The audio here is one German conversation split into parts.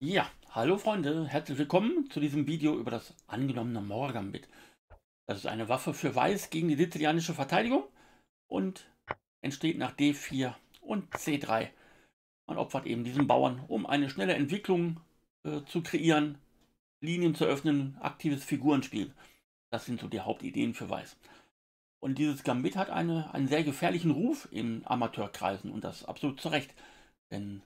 Ja, hallo Freunde, herzlich willkommen zu diesem Video über das angenommene Morgambit. Das ist eine Waffe für Weiß gegen die sizilianische Verteidigung und entsteht nach D4 und C3. Man opfert eben diesen Bauern, um eine schnelle Entwicklung äh, zu kreieren, Linien zu öffnen, aktives Figurenspiel. Das sind so die Hauptideen für Weiß. Und dieses Gambit hat eine, einen sehr gefährlichen Ruf in Amateurkreisen und das absolut zu Recht. Denn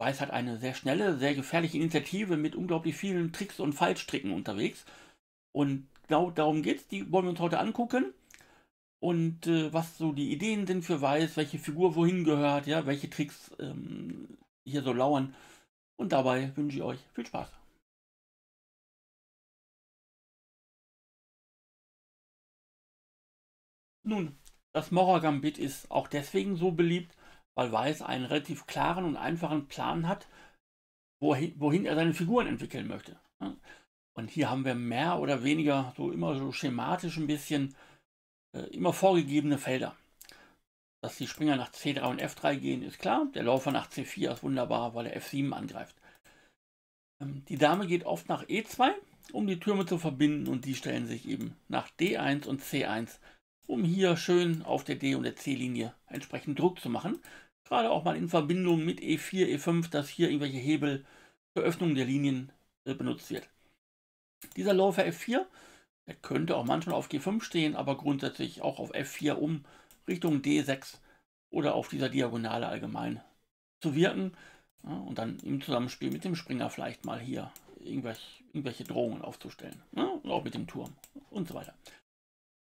Weiß hat eine sehr schnelle, sehr gefährliche Initiative mit unglaublich vielen Tricks und Fallstricken unterwegs. Und genau darum geht es. Die wollen wir uns heute angucken. Und äh, was so die Ideen sind für Weiß, welche Figur wohin gehört, ja, welche Tricks ähm, hier so lauern. Und dabei wünsche ich euch viel Spaß. Nun, das Morra Gambit ist auch deswegen so beliebt, weil Weiß einen relativ klaren und einfachen Plan hat, wohin, wohin er seine Figuren entwickeln möchte. Und hier haben wir mehr oder weniger so immer so schematisch ein bisschen äh, immer vorgegebene Felder. Dass die Springer nach C3 und F3 gehen, ist klar. Der Läufer nach C4 ist wunderbar, weil er F7 angreift. Ähm, die Dame geht oft nach E2, um die Türme zu verbinden und die stellen sich eben nach D1 und C1, um hier schön auf der D- und der C-Linie entsprechend Druck zu machen. Gerade auch mal in Verbindung mit E4, E5, dass hier irgendwelche Hebel zur Öffnung der Linien äh, benutzt wird. Dieser Läufer F4, der könnte auch manchmal auf G5 stehen, aber grundsätzlich auch auf F4, um Richtung D6 oder auf dieser Diagonale allgemein zu wirken. Ja, und dann im Zusammenspiel mit dem Springer vielleicht mal hier irgendwelche, irgendwelche Drohungen aufzustellen. Ja, und auch mit dem Turm und so weiter.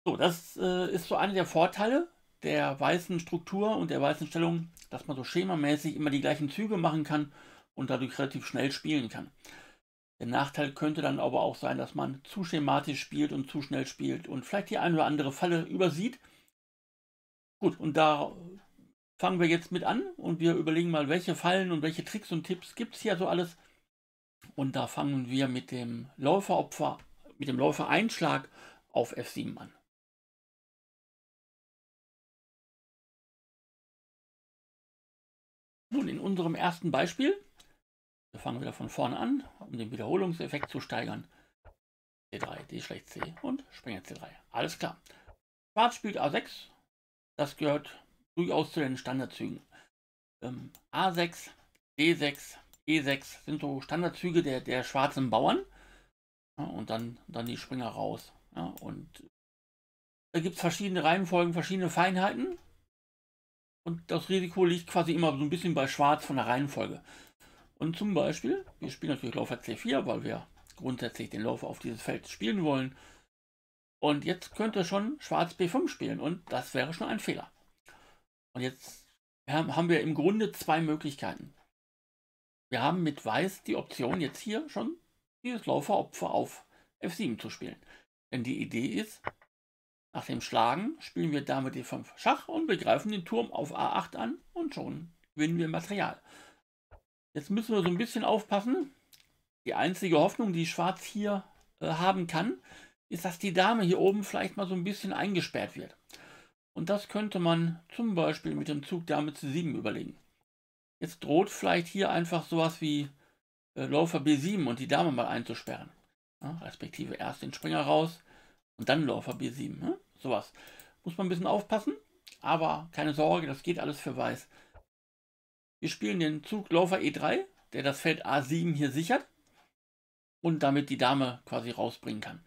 So, das äh, ist so einer der Vorteile der weißen Struktur und der weißen Stellung, dass man so schemamäßig immer die gleichen Züge machen kann und dadurch relativ schnell spielen kann. Der Nachteil könnte dann aber auch sein, dass man zu schematisch spielt und zu schnell spielt und vielleicht die eine oder andere Falle übersieht. Gut, und da fangen wir jetzt mit an und wir überlegen mal, welche Fallen und welche Tricks und Tipps gibt es hier so alles. Und da fangen wir mit dem Läuferopfer, mit dem Läufereinschlag auf F7 an. Nun, in unserem ersten Beispiel, wir fangen wieder von vorne an, um den Wiederholungseffekt zu steigern. C3, D schlecht C und Springer C3. Alles klar. Schwarz spielt A6. Das gehört durchaus zu den Standardzügen. Ähm, A6, D6, E6 sind so Standardzüge der, der schwarzen Bauern. Ja, und dann, dann die Springer raus. Ja, und da gibt es verschiedene Reihenfolgen, verschiedene Feinheiten. Und das Risiko liegt quasi immer so ein bisschen bei Schwarz von der Reihenfolge. Und zum Beispiel, wir spielen natürlich Läufer C4, weil wir grundsätzlich den Läufer auf dieses Feld spielen wollen. Und jetzt könnte schon Schwarz B5 spielen und das wäre schon ein Fehler. Und jetzt haben wir im Grunde zwei Möglichkeiten. Wir haben mit Weiß die Option, jetzt hier schon dieses Läuferopfer auf F7 zu spielen. Denn die Idee ist, nach dem Schlagen spielen wir Dame D5 Schach und begreifen den Turm auf A8 an und schon gewinnen wir Material. Jetzt müssen wir so ein bisschen aufpassen. Die einzige Hoffnung, die Schwarz hier äh, haben kann, ist, dass die Dame hier oben vielleicht mal so ein bisschen eingesperrt wird. Und das könnte man zum Beispiel mit dem Zug Dame C7 überlegen. Jetzt droht vielleicht hier einfach sowas wie äh, Läufer B7 und die Dame mal einzusperren. Ja, respektive erst den Springer raus und dann Läufer B7. Ne? Sowas. Muss man ein bisschen aufpassen, aber keine Sorge, das geht alles für Weiß. Wir spielen den Zug Läufer E3, der das Feld A7 hier sichert und damit die Dame quasi rausbringen kann.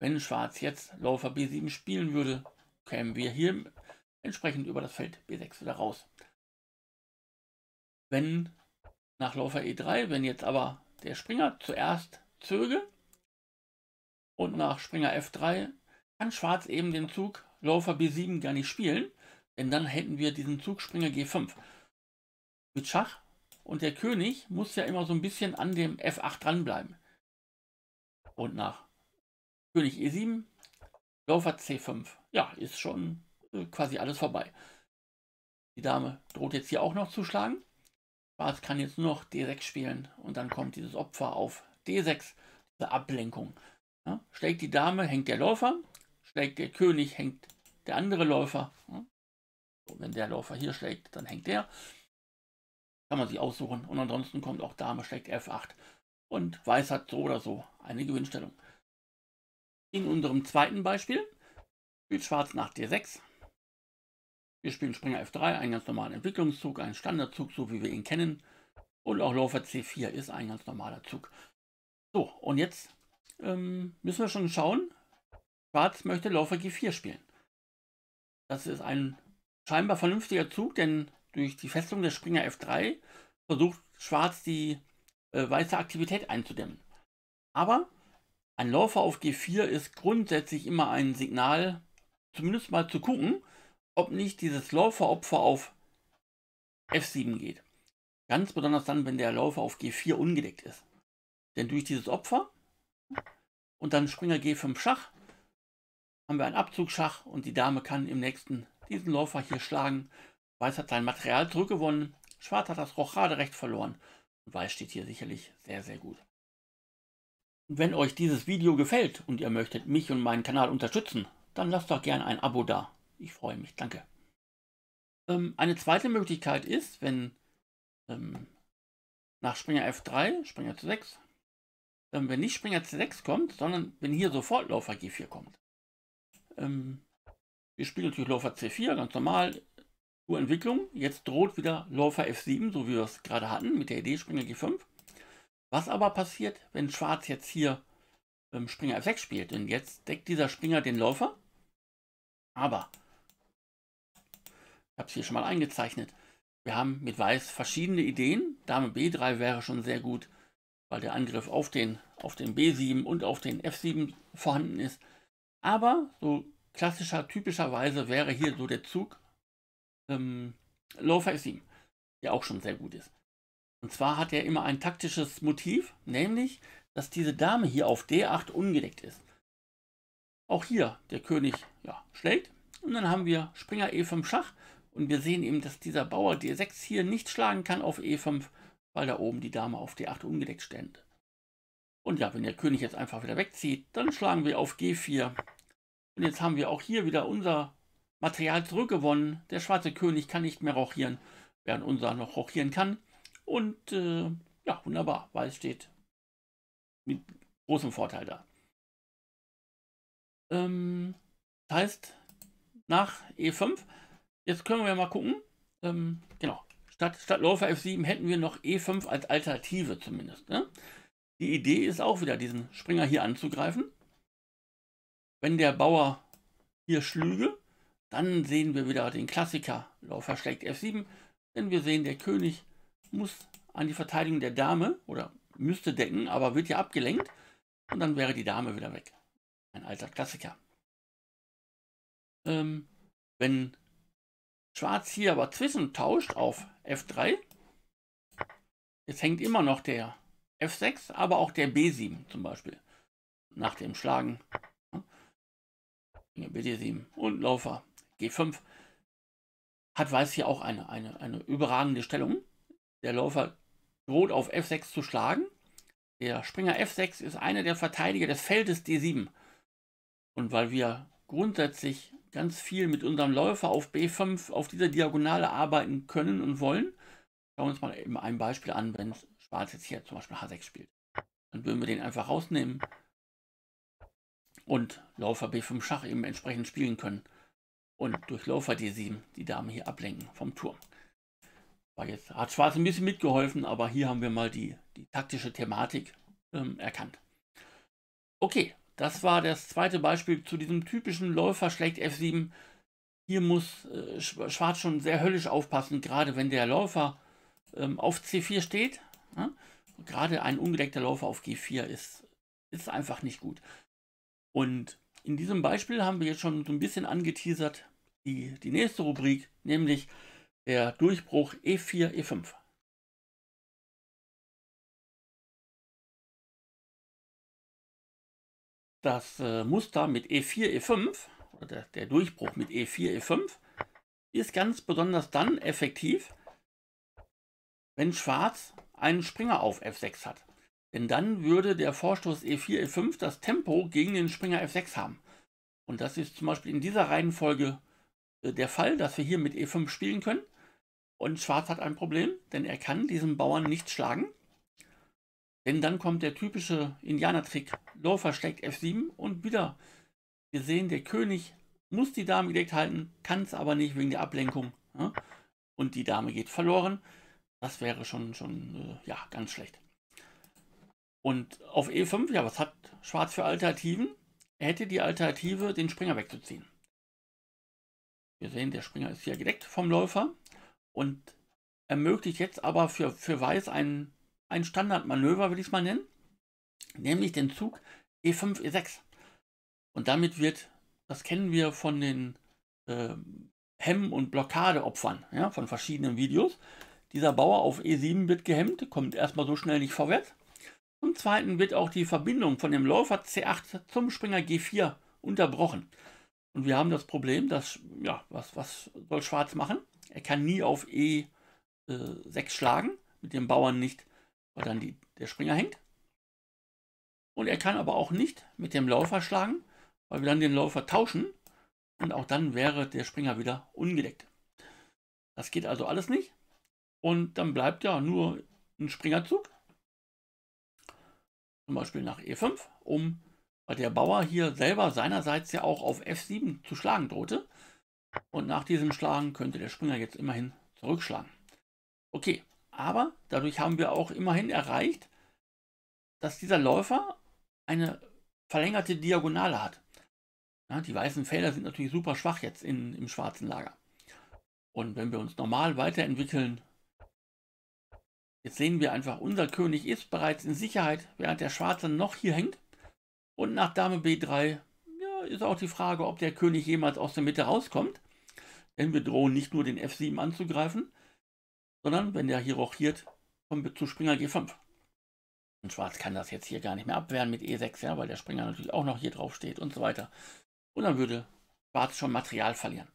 Wenn Schwarz jetzt Läufer B7 spielen würde, kämen wir hier entsprechend über das Feld B6 wieder raus. Wenn nach Läufer E3, wenn jetzt aber der Springer zuerst zöge und nach Springer F3 kann Schwarz eben den Zug Läufer B7 gar nicht spielen, denn dann hätten wir diesen Zug Springer G5 mit Schach und der König muss ja immer so ein bisschen an dem F8 dranbleiben. Und nach König E7, Läufer C5. Ja, ist schon äh, quasi alles vorbei. Die Dame droht jetzt hier auch noch zu schlagen. Schwarz kann jetzt nur noch D6 spielen und dann kommt dieses Opfer auf D6, diese Ablenkung. Ja, schlägt die Dame, hängt der Läufer, schlägt der König, hängt der andere Läufer. Ja. So, wenn der Läufer hier schlägt, dann hängt der. Kann man sich aussuchen. Und ansonsten kommt auch Dame schlägt F8. und Weiß hat so oder so eine Gewinnstellung. In unserem zweiten Beispiel spielt Schwarz nach D6. Wir spielen Springer F3, einen ganz normalen Entwicklungszug, einen Standardzug, so wie wir ihn kennen. Und auch Läufer C4 ist ein ganz normaler Zug. So, und jetzt ähm, müssen wir schon schauen. Schwarz möchte Läufer G4 spielen. Das ist ein scheinbar vernünftiger Zug, denn durch die Festung des Springer F3 versucht Schwarz die äh, weiße Aktivität einzudämmen. Aber ein Läufer auf G4 ist grundsätzlich immer ein Signal, zumindest mal zu gucken, ob nicht dieses Läuferopfer auf F7 geht. Ganz besonders dann, wenn der Läufer auf G4 ungedeckt ist. Denn durch dieses Opfer und dann Springer G5 Schach haben wir einen Abzugschach und die Dame kann im nächsten diesen Läufer hier schlagen. Weiß hat sein Material zurückgewonnen, Schwarz hat das Rochaderecht verloren und Weiß steht hier sicherlich sehr, sehr gut. Wenn euch dieses Video gefällt und ihr möchtet mich und meinen Kanal unterstützen, dann lasst doch gerne ein Abo da. Ich freue mich, danke. Ähm, eine zweite Möglichkeit ist, wenn ähm, nach Springer F3, Springer zu 6, ähm, wenn nicht Springer C6 kommt, sondern wenn hier sofort Läufer G4 kommt. Ähm, wir spielen natürlich Läufer C4, ganz normal, Entwicklung. Jetzt droht wieder Läufer F7, so wie wir es gerade hatten, mit der Idee Springer G5. Was aber passiert, wenn Schwarz jetzt hier ähm, Springer F6 spielt? Denn jetzt deckt dieser Springer den Läufer. Aber, ich habe es hier schon mal eingezeichnet, wir haben mit Weiß verschiedene Ideen. Dame B3 wäre schon sehr gut, weil der Angriff auf den, auf den B7 und auf den F7 vorhanden ist. Aber so klassischer, typischerweise wäre hier so der Zug ähm, Läufer F7, der auch schon sehr gut ist. Und zwar hat er immer ein taktisches Motiv, nämlich, dass diese Dame hier auf D8 ungedeckt ist. Auch hier der König ja, schlägt. Und dann haben wir Springer E5 Schach. Und wir sehen eben, dass dieser Bauer D6 hier nicht schlagen kann auf E5, weil da oben die Dame auf D8 ungedeckt stände. Und ja, wenn der König jetzt einfach wieder wegzieht, dann schlagen wir auf G4. Und jetzt haben wir auch hier wieder unser Material zurückgewonnen. Der schwarze König kann nicht mehr rochieren, während unser noch rochieren kann. Und äh, ja, wunderbar. Weiß steht mit großem Vorteil da. Ähm, das heißt, nach E5, jetzt können wir mal gucken. Ähm, genau, statt, statt Läufer F7 hätten wir noch E5 als Alternative zumindest. Ne? Die Idee ist auch wieder, diesen Springer hier anzugreifen. Wenn der Bauer hier schlüge, dann sehen wir wieder den Klassiker. Läufer schlägt F7, denn wir sehen, der König muss an die Verteidigung der Dame oder müsste decken, aber wird ja abgelenkt und dann wäre die Dame wieder weg. Ein alter Klassiker. Ähm, wenn Schwarz hier aber zwischentauscht auf F3, jetzt hängt immer noch der F6, aber auch der B7 zum Beispiel. Nach dem Schlagen. BD7 und Läufer G5 hat Weiß hier auch eine, eine, eine überragende Stellung. Der Läufer droht auf F6 zu schlagen. Der Springer F6 ist einer der Verteidiger des Feldes D7. Und weil wir grundsätzlich ganz viel mit unserem Läufer auf B5 auf dieser Diagonale arbeiten können und wollen, schauen wir uns mal eben ein Beispiel an, wenn Schwarz jetzt hier zum Beispiel H6 spielt. Dann würden wir den einfach rausnehmen und Läufer B5 Schach eben entsprechend spielen können und durch Läufer D7 die Dame hier ablenken vom Turm. War jetzt, hat Schwarz ein bisschen mitgeholfen, aber hier haben wir mal die, die taktische Thematik ähm, erkannt. Okay, das war das zweite Beispiel zu diesem typischen Läufer schlägt F7. Hier muss äh, Schwarz schon sehr höllisch aufpassen, gerade wenn der Läufer ähm, auf C4 steht. Ja? Gerade ein ungedeckter Läufer auf G4 ist, ist einfach nicht gut. Und in diesem Beispiel haben wir jetzt schon so ein bisschen angeteasert die, die nächste Rubrik, nämlich der Durchbruch E4, E5. Das äh, Muster mit E4, E5 oder der, Durchbruch mit E4, E5 ist ganz besonders dann effektiv, wenn Schwarz einen Springer auf F6 hat. Denn dann würde der Vorstoß E4, E5 das Tempo gegen den Springer F6 haben. Und das ist zum Beispiel in dieser Reihenfolge äh, der Fall, dass wir hier mit E5 spielen können. Und Schwarz hat ein Problem, denn er kann diesen Bauern nicht schlagen. Denn dann kommt der typische Indianertrick. Läufer schlägt F7 und wieder. Wir sehen, der König muss die Dame gedeckt halten, kann es aber nicht wegen der Ablenkung. Ja? Und die Dame geht verloren. Das wäre schon, schon äh, ja, ganz schlecht. Und auf E5, ja, was hat Schwarz für Alternativen? Er hätte die Alternative, den Springer wegzuziehen. Wir sehen, der Springer ist hier gedeckt vom Läufer und ermöglicht jetzt aber für, für Weiß ein, ein Standardmanöver, will ich es mal nennen, nämlich den Zug E5, E6. Und damit wird, das kennen wir von den äh, Hemm- und Blockadeopfern ja, von verschiedenen Videos, dieser Bauer auf E7 wird gehemmt, kommt erstmal so schnell nicht vorwärts. Zum Zweiten wird auch die Verbindung von dem Läufer C8 zum Springer G4 unterbrochen. Und wir haben das Problem, dass, ja, was, was soll Schwarz machen? Er kann nie auf E6 äh, schlagen, mit dem Bauern nicht, weil dann die, der Springer hängt. Und er kann aber auch nicht mit dem Läufer schlagen, weil wir dann den Läufer tauschen und auch dann wäre der Springer wieder ungedeckt. Das geht also alles nicht. Und dann bleibt ja nur ein Springerzug. Zum Beispiel nach E5, um weil der Bauer hier selber seinerseits ja auch auf F7 zu schlagen drohte. Und nach diesem Schlagen könnte der Springer jetzt immerhin zurückschlagen. Okay, aber dadurch haben wir auch immerhin erreicht, dass dieser Läufer eine verlängerte Diagonale hat. Ja, die weißen Felder sind natürlich super schwach jetzt in, im schwarzen Lager. Und wenn wir uns normal weiterentwickeln, jetzt sehen wir einfach, unser König ist bereits in Sicherheit, während der Schwarze noch hier hängt. Und nach Dame B3 ja, ist auch die Frage, ob der König jemals aus der Mitte rauskommt. Denn wir drohen nicht nur den F7 anzugreifen, sondern wenn der hier rochiert, kommen wir zu Springer G5. Und Schwarz kann das jetzt hier gar nicht mehr abwehren mit E6, ja, weil der Springer natürlich auch noch hier drauf steht und so weiter. Und dann würde Schwarz schon Material verlieren.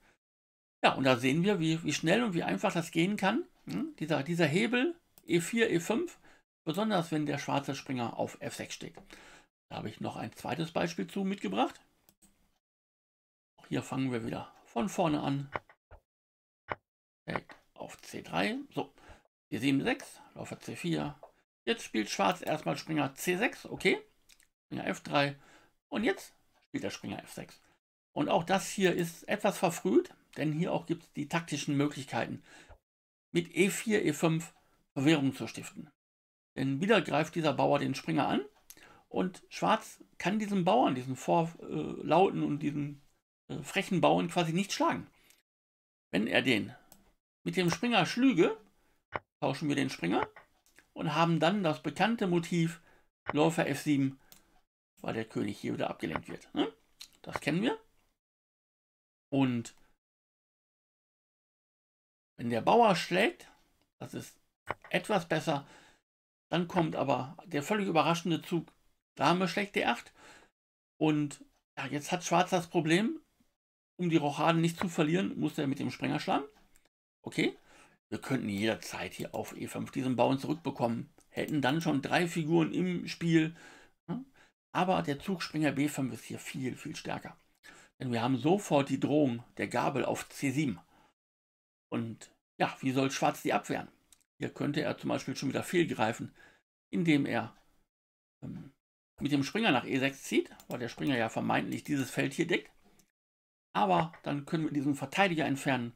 Ja, und da sehen wir, wie, wie schnell und wie einfach das gehen kann. Hm? Dieser, dieser Hebel E4, E5, besonders wenn der schwarze Springer auf F6 steht. Da habe ich noch ein zweites Beispiel zu mitgebracht. Auch hier fangen wir wieder von vorne an. Auf C3. So, E7, 6, Läufer C4. Jetzt spielt Schwarz erstmal Springer C6, okay. Springer F3. Und jetzt spielt der Springer F6. Und auch das hier ist etwas verfrüht, denn hier auch gibt es die taktischen Möglichkeiten, mit E4, E5 Verwirrung zu stiften. Denn wieder greift dieser Bauer den Springer an und Schwarz kann diesen Bauern, diesen vorlauten und diesen äh, frechen Bauern quasi nicht schlagen. Wenn er den mit dem Springer schlüge, tauschen wir den Springer und haben dann das bekannte Motiv Läufer F7, weil der König hier wieder abgelenkt wird. Ne? Das kennen wir. Und wenn der Bauer schlägt, das ist etwas besser, dann kommt aber der völlig überraschende Zug Dame schlägt D8. Und ja, jetzt hat Schwarz das Problem, um die Rochaden nicht zu verlieren, muss er mit dem Springer schlagen. Okay, wir könnten jederzeit hier auf E5 diesen Bauern zurückbekommen, hätten dann schon drei Figuren im Spiel. Aber der Zug Springer B5 ist hier viel, viel stärker. Denn wir haben sofort die Drohung der Gabel auf C7. Und ja, wie soll Schwarz die abwehren? Hier könnte er zum Beispiel schon wieder fehlgreifen, indem er ähm, mit dem Springer nach E6 zieht, weil der Springer ja vermeintlich dieses Feld hier deckt. Aber dann können wir diesen Verteidiger entfernen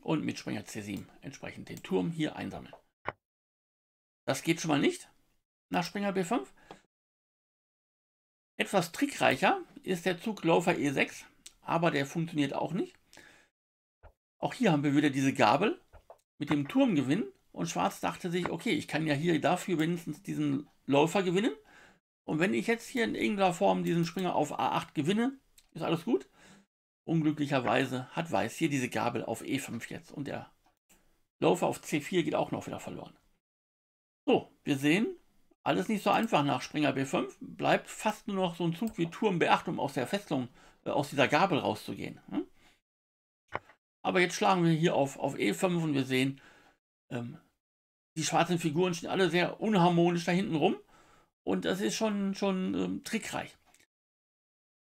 und mit Springer C7 entsprechend den Turm hier einsammeln. Das geht schon mal nicht nach Springer B5. Etwas trickreicher ist der Zug Läufer E6, aber der funktioniert auch nicht. Auch hier haben wir wieder diese Gabel mit dem Turm gewinnen und Schwarz dachte sich, okay, ich kann ja hier dafür wenigstens diesen Läufer gewinnen und wenn ich jetzt hier in irgendeiner Form diesen Springer auf A8 gewinne, ist alles gut. Unglücklicherweise hat Weiß hier diese Gabel auf E5 jetzt und der Läufer auf C4 geht auch noch wieder verloren. So, wir sehen, alles nicht so einfach nach Springer B5. Bleibt fast nur noch so ein Zug wie Turm B8, um aus der Festung, äh, aus dieser Gabel rauszugehen. Hm? Aber jetzt schlagen wir hier auf, auf E5 und wir sehen, ähm, die schwarzen Figuren stehen alle sehr unharmonisch da hinten rum. Und das ist schon, schon ähm, trickreich.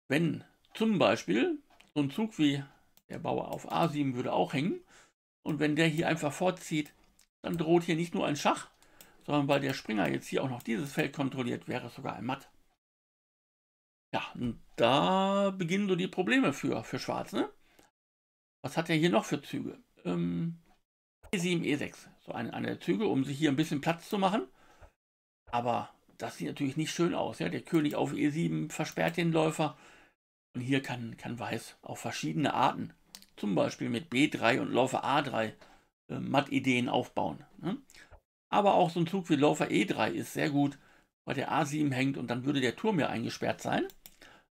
Wenn zum Beispiel so ein Zug wie der Bauer auf A7 würde auch hängen und wenn der hier einfach vorzieht, dann droht hier nicht nur ein Schach, sondern weil der Springer jetzt hier auch noch dieses Feld kontrolliert, wäre es sogar ein Matt. Ja, und da beginnen so die Probleme für, für Schwarz. Ne? Was hat er hier noch für Züge? Ähm, E7, E6. So eine, eine der Züge, um sich hier ein bisschen Platz zu machen. Aber das sieht natürlich nicht schön aus. Ja? Der König auf E7 versperrt den Läufer. Und hier kann, kann Weiß auf verschiedene Arten, zum Beispiel mit B3 und Läufer A3, äh, Matt-Ideen aufbauen. Ne? Aber auch so ein Zug wie Läufer E3 ist sehr gut, weil der A7 hängt und dann würde der Turm ja eingesperrt sein,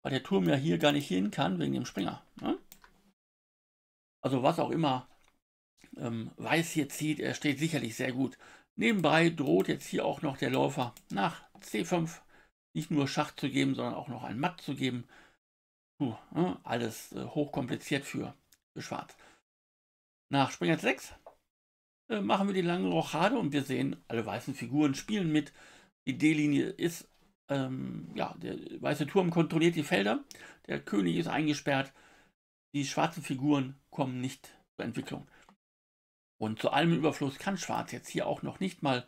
weil der Turm ja hier gar nicht hin kann wegen dem Springer. Ne? Also was auch immer ähm, Weiß hier zieht, er steht sicherlich sehr gut. Nebenbei droht jetzt hier auch noch der Läufer nach C5 nicht nur Schach zu geben, sondern auch noch ein Matt zu geben. Puh, ne? alles äh, hochkompliziert für, für Schwarz. Nach Springer 6 äh, machen wir die lange Rochade und wir sehen, alle weißen Figuren spielen mit. Die D-Linie ist, ähm, ja, der weiße Turm kontrolliert die Felder, der König ist eingesperrt, die schwarzen Figuren kommen nicht zur Entwicklung. Und zu allem Überfluss kann Schwarz jetzt hier auch noch nicht mal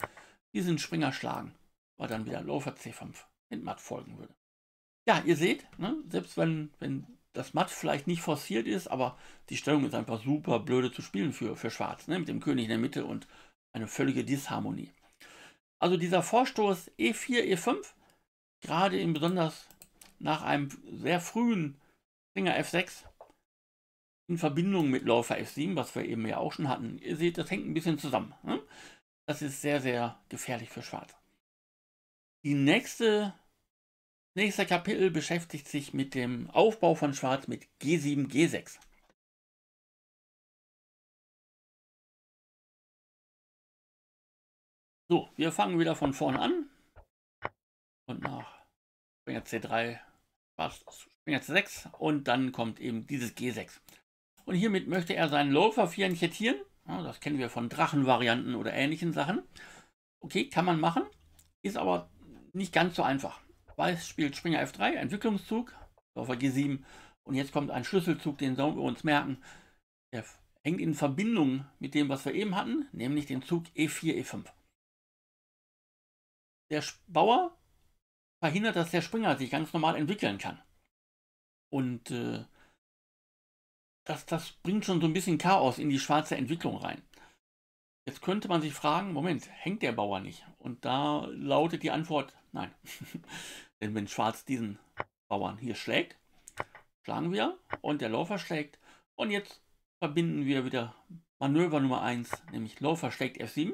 diesen Springer schlagen, weil dann wieder Läufer C5 in Matt folgen würde. Ja, ihr seht, ne, selbst wenn, wenn das Matt vielleicht nicht forciert ist, aber die Stellung ist einfach super blöde zu spielen für, für Schwarz, ne, mit dem König in der Mitte und eine völlige Disharmonie. Also dieser Vorstoß E4, E5, gerade in besonders nach einem sehr frühen Springer F6, in Verbindung mit Läufer F7, was wir eben ja auch schon hatten. Ihr seht, das hängt ein bisschen zusammen. Ne? Das ist sehr, sehr gefährlich für Schwarz. Die nächste, nächste Kapitel beschäftigt sich mit dem Aufbau von Schwarz mit G7, G6. So, wir fangen wieder von vorne an. Und nach Springer C3, Springer C6 und dann kommt eben dieses G6. Und hiermit möchte er seinen Läufer fianchettieren. Ja, das kennen wir von Drachenvarianten oder ähnlichen Sachen. Okay, kann man machen, ist aber nicht ganz so einfach. Weiß spielt Springer F3, Entwicklungszug, Läufer G7 und jetzt kommt ein Schlüsselzug, den sollen wir uns merken. Der hängt in Verbindung mit dem, was wir eben hatten, nämlich den Zug E4, E5. Der Bauer verhindert, dass der Springer sich ganz normal entwickeln kann. Und äh, das, das bringt schon so ein bisschen Chaos in die schwarze Entwicklung rein. Jetzt könnte man sich fragen, Moment, hängt der Bauer nicht? Und da lautet die Antwort, nein. Denn wenn Schwarz diesen Bauern hier schlägt, schlagen wir und der Läufer schlägt. Und jetzt verbinden wir wieder Manöver Nummer 1, nämlich Läufer schlägt F7.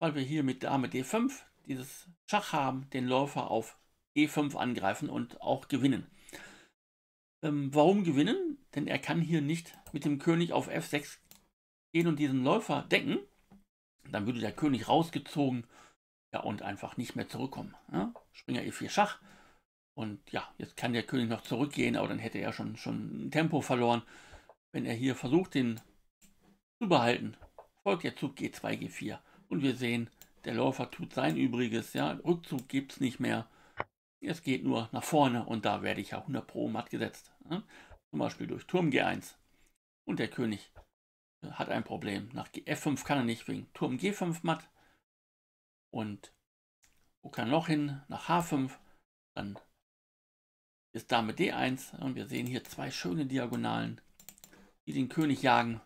Weil wir hier mit Dame D5 dieses Schach haben, den Läufer auf E5 angreifen und auch gewinnen. Ähm, warum gewinnen? Denn er kann hier nicht mit dem König auf F6 gehen und diesen Läufer decken. Dann würde der König rausgezogen ja, und einfach nicht mehr zurückkommen. Ja? Springer E4 Schach. Und ja, jetzt kann der König noch zurückgehen, aber dann hätte er schon, schon Tempo verloren. Wenn er hier versucht, den zu behalten, folgt der Zug G2, G4. Und wir sehen, der Läufer tut sein Übriges. Ja? Rückzug gibt es nicht mehr. Es geht nur nach vorne und da werde ich ja 100 Pro matt gesetzt. Ne? Zum Beispiel durch Turm G1. Und der König hat ein Problem. Nach F5 kann er nicht wegen Turm G5 matt. Und wo kann er noch hin? Nach H5. Dann ist Dame D1. Und wir sehen hier zwei schöne Diagonalen, die den König jagen.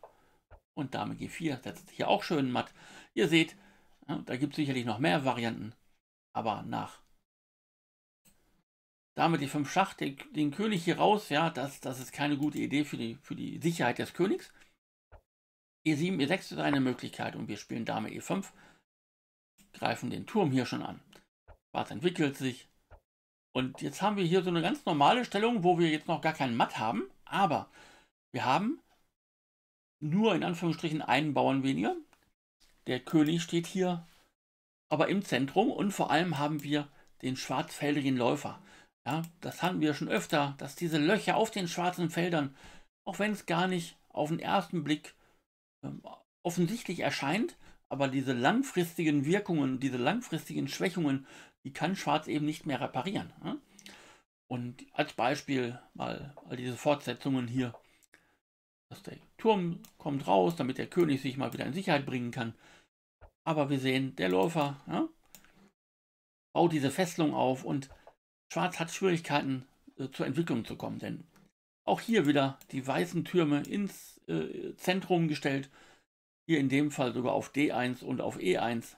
Und Dame G4 setzt hier auch schön matt. Ihr seht, da gibt es sicherlich noch mehr Varianten. Aber nach damit die 5 Schach, den, den, König hier raus, ja, das, das ist keine gute Idee für die, für die Sicherheit des Königs. E7, E6 ist eine Möglichkeit und wir spielen Dame E5, greifen den Turm hier schon an. Schwarz entwickelt sich und jetzt haben wir hier so eine ganz normale Stellung, wo wir jetzt noch gar keinen Matt haben, aber wir haben nur in Anführungsstrichen einen Bauern weniger. Der König steht hier aber im Zentrum und vor allem haben wir den schwarzfeldigen Läufer. Ja, das hatten wir schon öfter, dass diese Löcher auf den schwarzen Feldern, auch wenn es gar nicht auf den ersten Blick offensichtlich erscheint, aber diese langfristigen Wirkungen, diese langfristigen Schwächungen, die kann Schwarz eben nicht mehr reparieren. Und als Beispiel mal all diese Fortsetzungen hier, dass der Turm kommt raus, damit der König sich mal wieder in Sicherheit bringen kann. Aber wir sehen, der Läufer ja, baut diese Fesselung auf und Schwarz hat Schwierigkeiten äh, zur Entwicklung zu kommen. Denn auch hier wieder die weißen Türme ins äh, Zentrum gestellt. Hier in dem Fall sogar auf D1 und auf E1.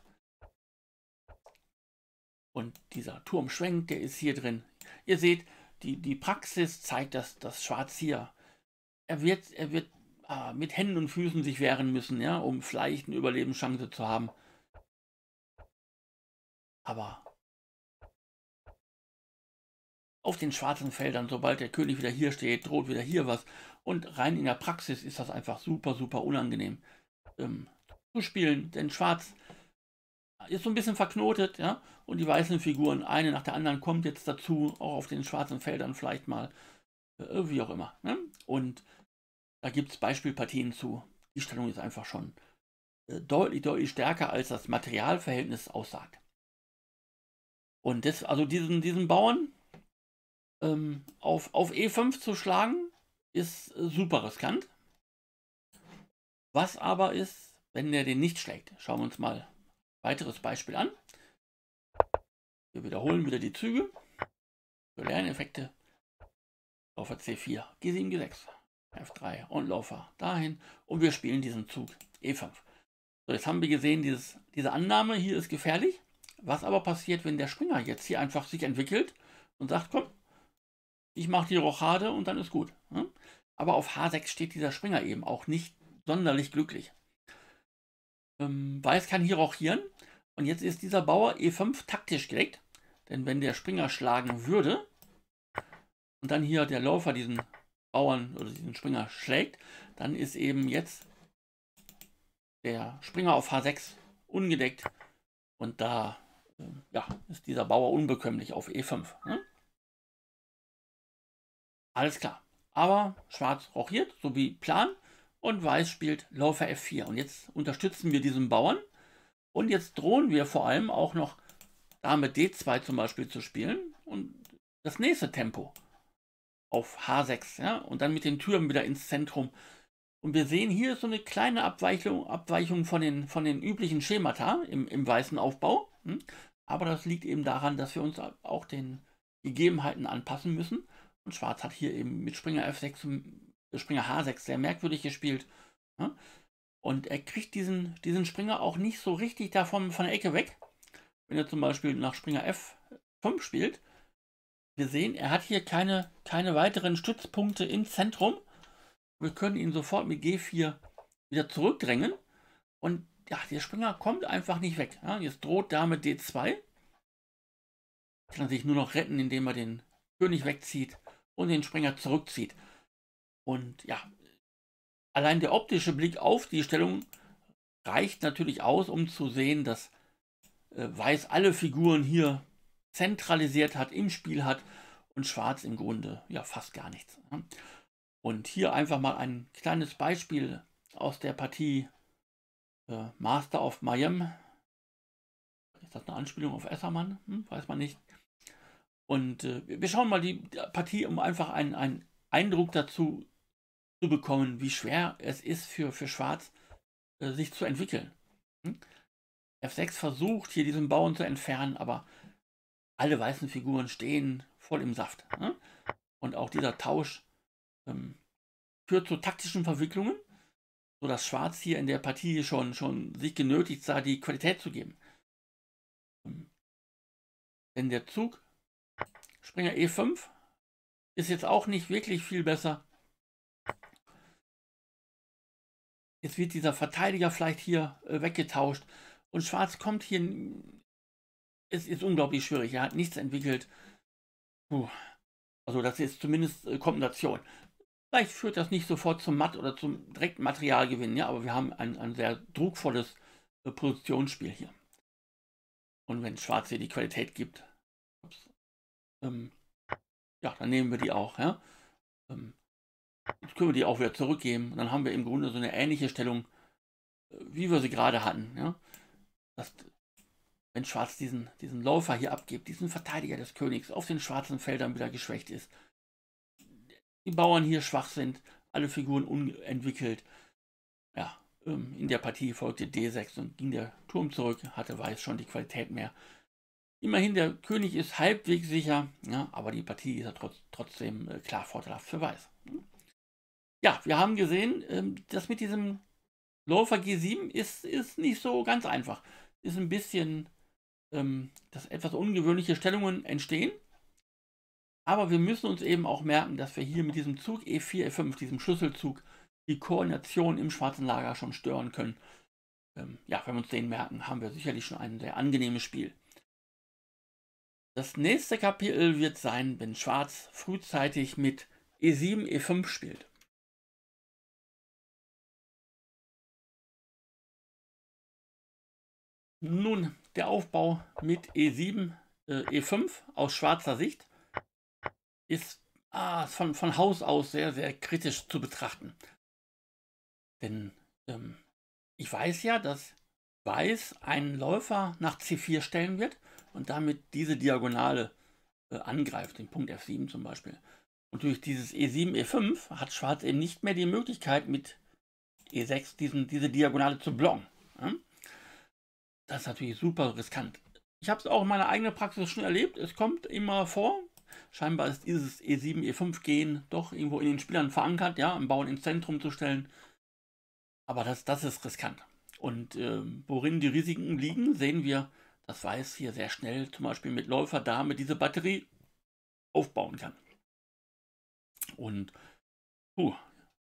Und dieser Turm schwenkt, der ist hier drin. Ihr seht, die, die Praxis zeigt, dass das Schwarz hier, er wird, er wird ah, mit Händen und Füßen sich wehren müssen, ja, um vielleicht eine Überlebenschance zu haben. Aber auf den schwarzen Feldern, sobald der König wieder hier steht, droht wieder hier was. Und rein in der Praxis ist das einfach super, super unangenehm ähm, zu spielen. Denn Schwarz ist so ein bisschen verknotet, ja. Und die weißen Figuren, eine nach der anderen, kommt jetzt dazu, auch auf den schwarzen Feldern vielleicht mal, äh, wie auch immer. Ne? Und da gibt es Beispielpartien zu. Die Stellung ist einfach schon äh, deutlich, deutlich stärker, als das Materialverhältnis aussagt. Und das, also diesen, diesen Bauern ähm, auf, auf E5 zu schlagen, ist äh, super riskant. Was aber ist, wenn der den nicht schlägt? Schauen wir uns mal ein weiteres Beispiel an. Wir wiederholen wieder die Züge. Für Lerneffekte. Läufer C4, G7, G6, F3 und Läufer dahin. Und wir spielen diesen Zug E5. So, jetzt haben wir gesehen, dieses, diese Annahme hier ist gefährlich. Was aber passiert, wenn der Springer jetzt hier einfach sich entwickelt und sagt, komm, ich mache die Rochade und dann ist gut. Ne? Aber auf H6 steht dieser Springer eben auch nicht sonderlich glücklich. Ähm, Weiß kann hier rochieren und jetzt ist dieser Bauer E5 taktisch gelegt, denn wenn der Springer schlagen würde und dann hier der Läufer diesen Bauern oder diesen Springer schlägt, dann ist eben jetzt der Springer auf H6 ungedeckt und da äh, ja, ist dieser Bauer unbekömmlich auf E5. Ne? Alles klar. Aber Schwarz rochiert, so wie Plan. Und Weiß spielt Läufer F4. Und jetzt unterstützen wir diesen Bauern. Und jetzt drohen wir vor allem auch noch Dame D2 zum Beispiel zu spielen. Und das nächste Tempo auf H6. Ja? Und dann mit den Türmen wieder ins Zentrum. Und wir sehen hier so eine kleine Abweichung, Abweichung von, den, von den üblichen Schemata im, im weißen Aufbau. Hm? Aber das liegt eben daran, dass wir uns auch den Gegebenheiten anpassen müssen. Und Schwarz hat hier eben mit Springer F6, Springer H6 sehr merkwürdig gespielt. Ne? Und er kriegt diesen, diesen Springer auch nicht so richtig davon von der Ecke weg. Wenn er zum Beispiel nach Springer F5 spielt. Wir sehen, er hat hier keine, keine weiteren Stützpunkte im Zentrum. Wir können ihn sofort mit G4 wieder zurückdrängen. Und ja, der Springer kommt einfach nicht weg. Ja, jetzt droht Dame D2. Kann sich nur noch retten, indem er den König wegzieht und den Springer zurückzieht. Und ja, allein der optische Blick auf die Stellung reicht natürlich aus, um zu sehen, dass äh, Weiß alle Figuren hier zentralisiert hat, im Spiel hat und Schwarz im Grunde ja fast gar nichts. Und hier einfach mal ein kleines Beispiel aus der Partie äh, Master of Mayhem. Ist das eine Anspielung auf Essermann? Hm, weiß man nicht. Und äh, wir schauen mal die Partie, um einfach einen, einen Eindruck dazu zu bekommen, wie schwer es ist für, für Schwarz, äh, sich zu entwickeln. Hm? F6 versucht hier diesen Bauern zu entfernen, aber alle weißen Figuren stehen voll im Saft. Hm? Und auch dieser Tausch ähm, führt zu taktischen Verwicklungen, sodass Schwarz hier in der Partie schon, schon sich genötigt sah, die Qualität zu geben. Ähm, denn der Zug Springer E5 ist jetzt auch nicht wirklich viel besser. Jetzt wird dieser Verteidiger vielleicht hier äh, weggetauscht. Und Schwarz kommt hier. Es ist unglaublich schwierig. Er hat nichts entwickelt. Puh. Also, das ist zumindest äh, Kombination. Vielleicht führt das nicht sofort zum Matt oder zum direkten Materialgewinn, ja, aber wir haben ein, ein sehr druckvolles äh, Positionsspiel hier. Und wenn Schwarz hier die Qualität gibt, ähm, ja, dann nehmen wir die auch. Ja? Ähm, jetzt können wir die auch wieder zurückgeben. Und dann haben wir im Grunde so eine ähnliche Stellung, äh, wie wir sie gerade hatten. Ja? Das, wenn Schwarz diesen, diesen Läufer hier abgibt, diesen Verteidiger des Königs auf den schwarzen Feldern wieder geschwächt ist, die Bauern hier schwach sind, alle Figuren unentwickelt, ja, Ähm, in der Partie folgte D6 und ging der Turm zurück, hatte Weiß schon die Qualität mehr. Immerhin, der König ist halbwegs sicher, ja, aber die Partie ist ja trotz, trotzdem äh, klar vorteilhaft für Weiß. Ja, wir haben gesehen, ähm, das mit diesem Läufer G7 ist, ist nicht so ganz einfach. Ist ein bisschen, ähm, dass etwas ungewöhnliche Stellungen entstehen. Aber wir müssen uns eben auch merken, dass wir hier mit diesem Zug E4, E5, diesem Schlüsselzug, die Koordination im schwarzen Lager schon stören können. Ähm, ja, wenn wir uns den merken, haben wir sicherlich schon ein sehr angenehmes Spiel. Das nächste Kapitel wird sein, wenn Schwarz frühzeitig mit E7, E5 spielt. Nun, der Aufbau mit E7, äh, E5 aus schwarzer Sicht ist ah, von, von Haus aus sehr, sehr kritisch zu betrachten. Denn ähm, ich weiß ja, dass Weiß einen Läufer nach C4 stellen wird und damit diese Diagonale äh, angreift, den Punkt F7 zum Beispiel. Und durch dieses E7, E5 hat Schwarz eben nicht mehr die Möglichkeit, mit E6 diesen, diese Diagonale zu blocken. Ja? Das ist natürlich super riskant. Ich habe es auch in meiner eigenen Praxis schon erlebt. Es kommt immer vor. Scheinbar ist dieses E7, E5 Gehen doch irgendwo in den Spielern verankert, ja, im Bauen ins Zentrum zu stellen. Aber das, das ist riskant. Und äh, worin die Risiken liegen, sehen wir, dass Weiß hier sehr schnell zum Beispiel mit Läufer Dame diese Batterie aufbauen kann. Und puh,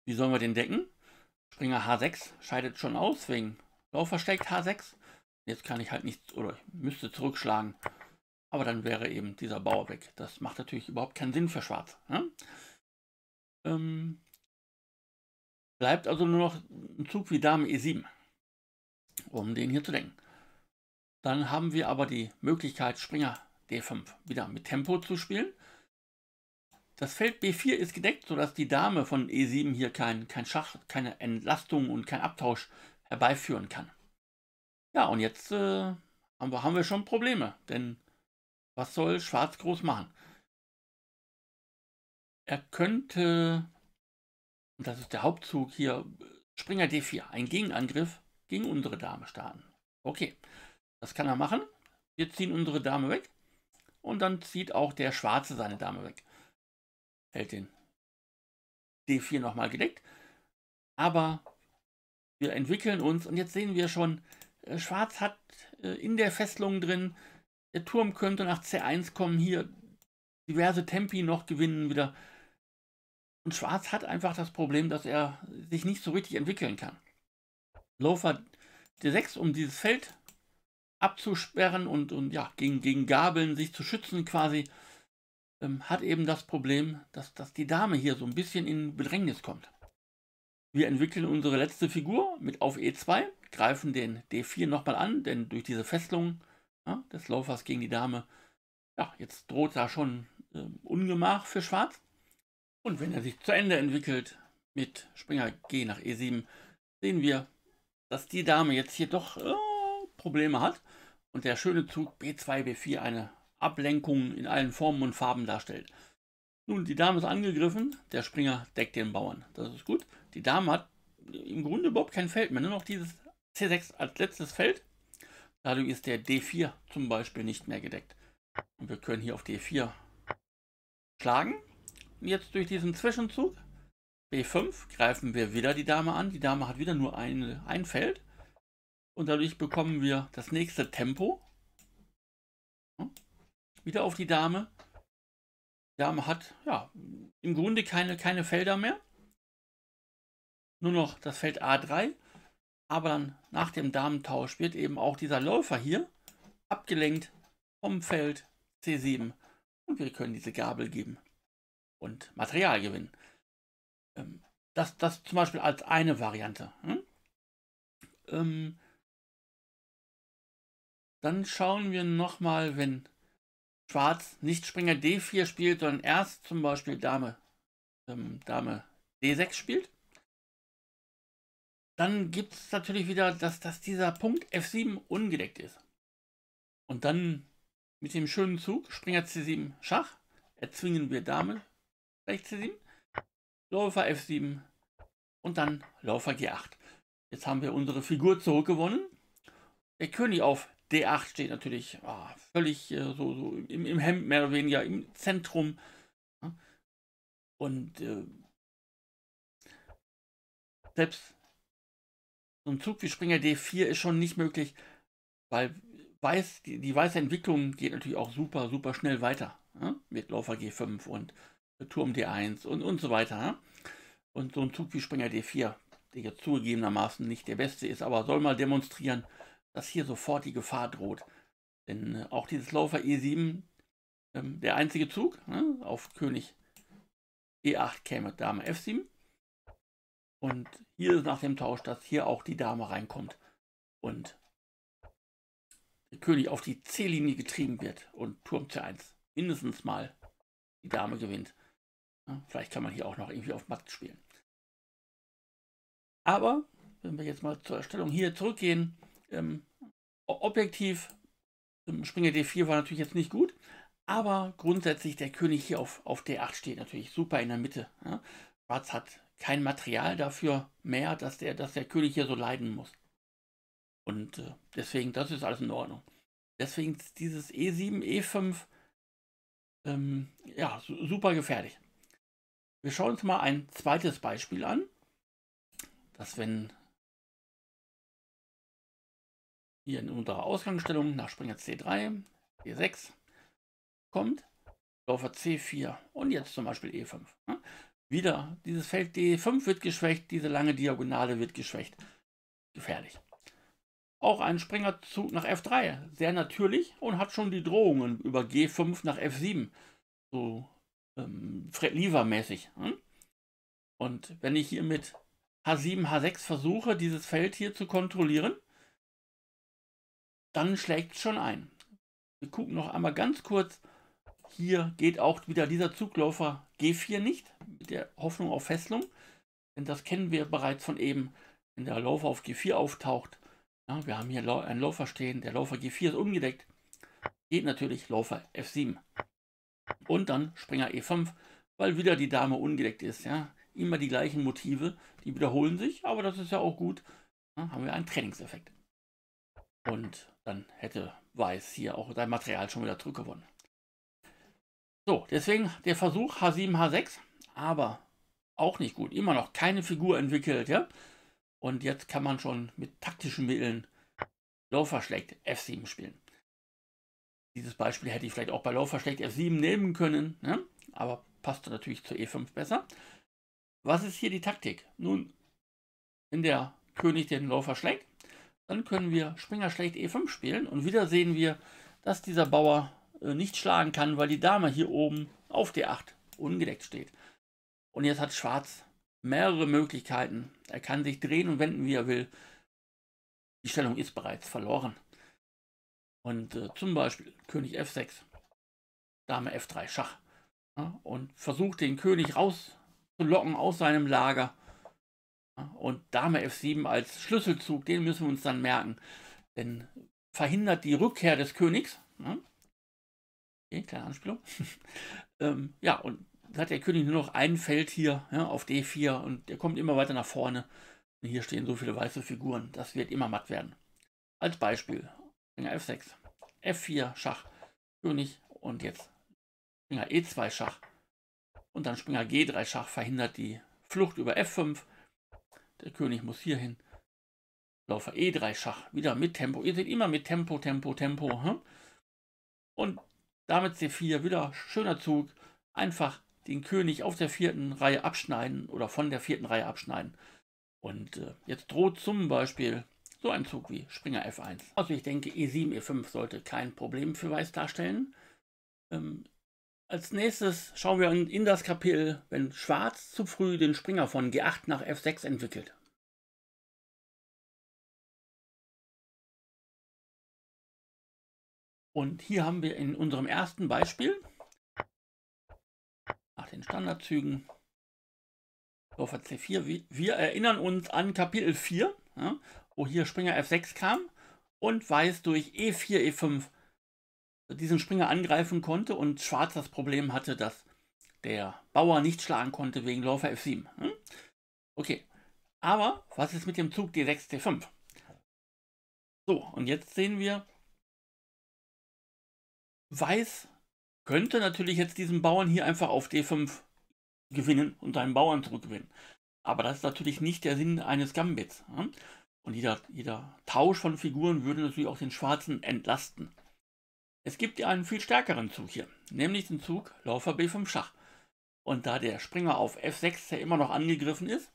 wie sollen wir den decken? Springer H6 scheidet schon aus wegen Läufer steckt H6. Jetzt kann ich halt nicht oder müsste zurückschlagen. Aber dann wäre eben dieser Bauer weg. Das macht natürlich überhaupt keinen Sinn für Schwarz. Ne? Ähm, bleibt also nur noch ein Zug wie Dame E7, um den hier zu denken. Dann haben wir aber die Möglichkeit, Springer D5 wieder mit Tempo zu spielen. Das Feld B4 ist gedeckt, sodass die Dame von E7 hier kein, kein Schach, keine Entlastung und kein Abtausch herbeiführen kann. Ja, und jetzt äh, haben, wir, schon Probleme, denn was soll Schwarz groß machen? Er könnte, und das ist der Hauptzug hier, Springer D4, ein Gegenangriff gegen unsere Dame starten. Okay, das kann er machen. Wir ziehen unsere Dame weg und dann zieht auch der Schwarze seine Dame weg. Hält den D4 nochmal gedeckt. Aber wir entwickeln uns und jetzt sehen wir schon, äh, Schwarz hat äh, in der Fesselung drin, der Turm könnte nach C1 kommen, hier diverse Tempi noch gewinnen wieder. Und Schwarz hat einfach das Problem, dass er sich nicht so richtig entwickeln kann. Läufer D6, um dieses Feld abzusperren und, und ja, gegen, gegen Gabeln sich zu schützen quasi, ähm, hat eben das Problem, dass, dass die Dame hier so ein bisschen in Bedrängnis kommt. Wir entwickeln unsere letzte Figur mit auf E2 greifen den D4 nochmal an, denn durch diese Fesselung ja, des Laufers gegen die Dame, ja, jetzt droht da schon äh, Ungemach für Schwarz. Und wenn er sich zu Ende entwickelt mit Springer G nach E7, sehen wir, dass die Dame jetzt hier doch äh, Probleme hat und der schöne Zug B2, B4 eine Ablenkung in allen Formen und Farben darstellt. Nun, die Dame ist angegriffen, der Springer deckt den Bauern. Das ist gut. Die Dame hat im Grunde überhaupt kein Feld mehr, nur noch dieses C6 als letztes Feld. Dadurch ist der D4 zum Beispiel nicht mehr gedeckt. Und wir können hier auf D4 schlagen. Und jetzt durch diesen Zwischenzug B5 greifen wir wieder die Dame an. Die Dame hat wieder nur ein, ein Feld. Und dadurch bekommen wir das nächste Tempo. Wieder auf die Dame. Die Dame hat ja im Grunde keine, keine Felder mehr. Nur noch das Feld A3 aber dann nach dem Damentausch wird eben auch dieser Läufer hier abgelenkt vom Feld C7 und wir können diese Gabel geben und Material gewinnen. Ähm, das, das zum Beispiel als eine Variante. Hm? Ähm, dann schauen wir nochmal, wenn Schwarz nicht Springer D4 spielt, sondern erst zum Beispiel Dame, ähm, Dame D6 spielt dann gibt es natürlich wieder, dass, dass dieser Punkt F7 ungedeckt ist. Und dann mit dem schönen Zug, Springer C7 Schach, erzwingen wir Dame gleich C7, Läufer F7 und dann Läufer G8. Jetzt haben wir unsere Figur zurückgewonnen. Der König auf D8 steht natürlich oh, völlig äh, so, so im, im, Hemd, mehr oder weniger im Zentrum. Und äh, selbst so ein Zug wie Springer D4 ist schon nicht möglich, weil weiß, die, die weiße Entwicklung geht natürlich auch super, super schnell weiter. Ja? Mit Läufer G5 und Turm D1 und, und so weiter. Ja? Und so ein Zug wie Springer D4, der jetzt zugegebenermaßen nicht der beste ist, aber soll mal demonstrieren, dass hier sofort die Gefahr droht. Denn äh, auch dieses Läufer E7, ähm, der einzige Zug ne, auf König E8 käme Dame F7. Und hier ist nach dem Tausch, dass hier auch die Dame reinkommt und der König auf die C-Linie getrieben wird und Turm C1 mindestens mal die Dame gewinnt. Ja, vielleicht kann man hier auch noch irgendwie auf Matt spielen. Aber, wenn wir jetzt mal zur Erstellung hier zurückgehen, ähm, objektiv, ähm, Springer D4 war natürlich jetzt nicht gut, aber grundsätzlich der König hier auf, auf D8 steht natürlich super in der Mitte. Ja. Schwarz hat kein Material dafür mehr, dass der, dass der König hier so leiden muss. Und äh, deswegen, das ist alles in Ordnung. Deswegen dieses E7, E5, ähm, ja, super gefährlich. Wir schauen uns mal ein zweites Beispiel an, dass wenn hier in unserer Ausgangsstellung nach Springer C3, E6 kommt, Läufer C4 und jetzt zum Beispiel E5. Ne? Wieder, dieses Feld D5 wird geschwächt, diese lange Diagonale wird geschwächt. Gefährlich. Auch ein Springerzug nach F3, sehr natürlich und hat schon die Drohungen über G5 nach F7. So ähm, Fred Lever mäßig. Hm? Und wenn ich hier mit H7, H6 versuche, dieses Feld hier zu kontrollieren, dann schlägt es schon ein. Wir gucken noch einmal ganz kurz. Hier geht auch wieder dieser Zugläufer G4 nicht, mit der Hoffnung auf Fesselung. Denn das kennen wir bereits von eben, wenn der Läufer auf G4 auftaucht. Ja, wir haben hier einen Läufer stehen, der Läufer G4 ist umgedeckt. Geht natürlich Läufer F7. Und dann Springer E5, weil wieder die Dame ungedeckt ist. Ja? Immer die gleichen Motive, die wiederholen sich, aber das ist ja auch gut. Ja, haben wir einen Trainingseffekt. Und dann hätte Weiß hier auch sein Material schon wieder zurückgewonnen. So, deswegen der Versuch H7, H6, aber auch nicht gut. Immer noch keine Figur entwickelt, ja. Und jetzt kann man schon mit taktischen Mitteln Läufer schlägt F7 spielen. Dieses Beispiel hätte ich vielleicht auch bei Läufer schlägt F7 nehmen können, ne? aber passte natürlich zu E5 besser. Was ist hier die Taktik? Nun, wenn der König den Läufer schlägt, dann können wir Springer schlägt E5 spielen und wieder sehen wir, dass dieser Bauer äh, nicht schlagen kann, weil die Dame hier oben auf D8 ungedeckt steht. Und jetzt hat Schwarz mehrere Möglichkeiten. Er kann sich drehen und wenden, wie er will. Die Stellung ist bereits verloren. Und äh, zum Beispiel König F6, Dame F3 Schach. Ja, und versucht den König rauszulocken aus seinem Lager. Ja, und Dame F7 als Schlüsselzug, den müssen wir uns dann merken. Denn verhindert die Rückkehr des Königs. Ja, okay, kleine Anspielung. ähm, ja, und hat der König nur noch ein Feld hier auf D4 und der kommt immer weiter nach vorne. Und hier stehen so viele weiße Figuren. Das wird immer matt werden. Als Beispiel Springer F6, F4 Schach, König und jetzt Springer E2 Schach und dann Springer G3 Schach verhindert die Flucht über F5. Der König muss hier hin. Läufer E3 Schach, wieder mit Tempo. Ihr seht immer mit Tempo, Tempo, Tempo. Hm? Und damit C4, wieder schöner Zug. Einfach den König auf der vierten Reihe abschneiden oder von der vierten Reihe abschneiden. Und äh, jetzt droht zum Beispiel so ein Zug wie Springer F1. Also ich denke, E7, E5 sollte kein Problem für Weiß darstellen. Ähm, als nächstes schauen wir in das Kapitel, wenn Schwarz zu früh den Springer von G8 nach F6 entwickelt. Und hier haben wir in unserem ersten Beispiel nach den Standardzügen Läufer C4. Wir erinnern uns an Kapitel 4. Ja, wo hier Springer F6 kam und Weiß durch E4, E5 diesen Springer angreifen konnte und Schwarz das Problem hatte, dass der Bauer nicht schlagen konnte wegen Läufer F7. Hm? Okay, Aber was ist mit dem Zug D6, D5? So, und jetzt sehen wir, Weiß könnte natürlich jetzt diesen Bauern hier einfach auf D5 gewinnen und seinen Bauern zurückgewinnen. Aber das ist natürlich nicht der Sinn eines Gambits. Und jeder, jeder Tausch von Figuren würde natürlich auch den Schwarzen entlasten. Es gibt ja einen viel stärkeren Zug hier, nämlich den Zug Läufer B5 Schach. Und da der Springer auf F6 ja immer noch angegriffen ist,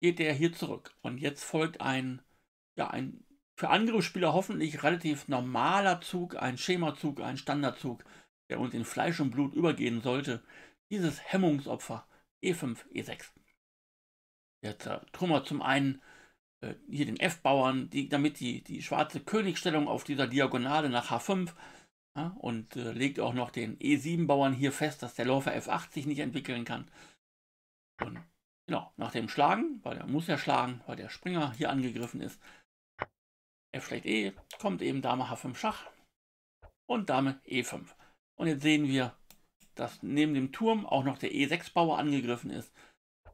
geht der hier zurück. Und jetzt folgt ein, ja, ein für andere Spieler hoffentlich relativ normaler Zug, ein Schemazug, ein Standardzug, der uns in Fleisch und Blut übergehen sollte. Dieses Hemmungsopfer E5, E6. Der zertrümmert zum einen äh, hier den F-Bauern, die, damit die, die schwarze Königstellung auf dieser Diagonale nach H5 ja, und äh, legt auch noch den E7-Bauern hier fest, dass der Läufer F8 sich nicht entwickeln kann. Und genau, nach dem Schlagen, weil er muss ja schlagen, weil der Springer hier angegriffen ist, F schlägt E, kommt eben Dame H5 Schach und Dame E5. Und jetzt sehen wir, dass neben dem Turm auch noch der E6-Bauer angegriffen ist.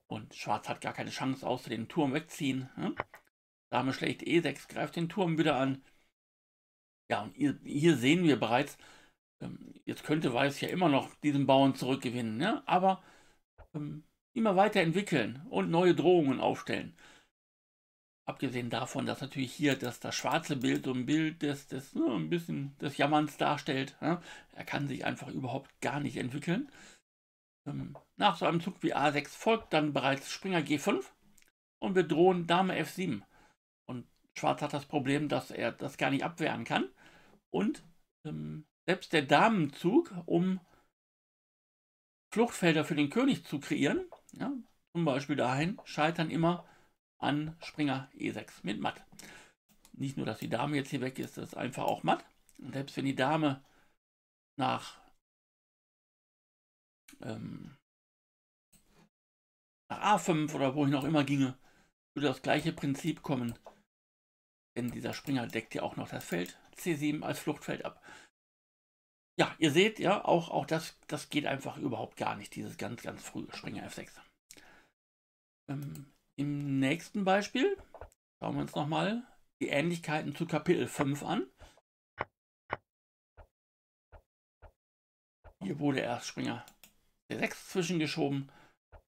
Und Schwarz hat gar keine Chance, außer den Turm wegziehen. Ne? Dame schlägt E6, greift den Turm wieder an. Ja, und hier, hier sehen wir bereits, ähm, jetzt könnte Weiß ja immer noch diesen Bauern zurückgewinnen, ne? aber ähm, immer weiterentwickeln und neue Drohungen aufstellen. Abgesehen davon, dass natürlich hier das, das schwarze Bild so ein Bild des, des ne, ein bisschen des Jammerns darstellt. Ja? Er kann sich einfach überhaupt gar nicht entwickeln. Ähm, nach so einem Zug wie A6 folgt dann bereits Springer G5 und wir drohen Dame F7. Schwarz hat das Problem, dass er das gar nicht abwehren kann. Und ähm, selbst der Damenzug, um Fluchtfelder für den König zu kreieren, ja, zum Beispiel dahin, scheitern immer an Springer E6 mit Matt. Nicht nur, dass die Dame jetzt hier weg ist, das ist einfach auch matt. Und selbst wenn die Dame nach, ähm, nach A5 oder wo ich noch immer ginge, würde das gleiche Prinzip kommen. Denn dieser Springer deckt ja auch noch das Feld C7 als Fluchtfeld ab. Ja, ihr seht ja, auch, auch das, das geht einfach überhaupt gar nicht, dieses ganz, ganz frühe Springer F6. Ähm, im nächsten Beispiel schauen wir uns nochmal die Ähnlichkeiten zu Kapitel 5 an. Hier wurde erst Springer C6 zwischengeschoben,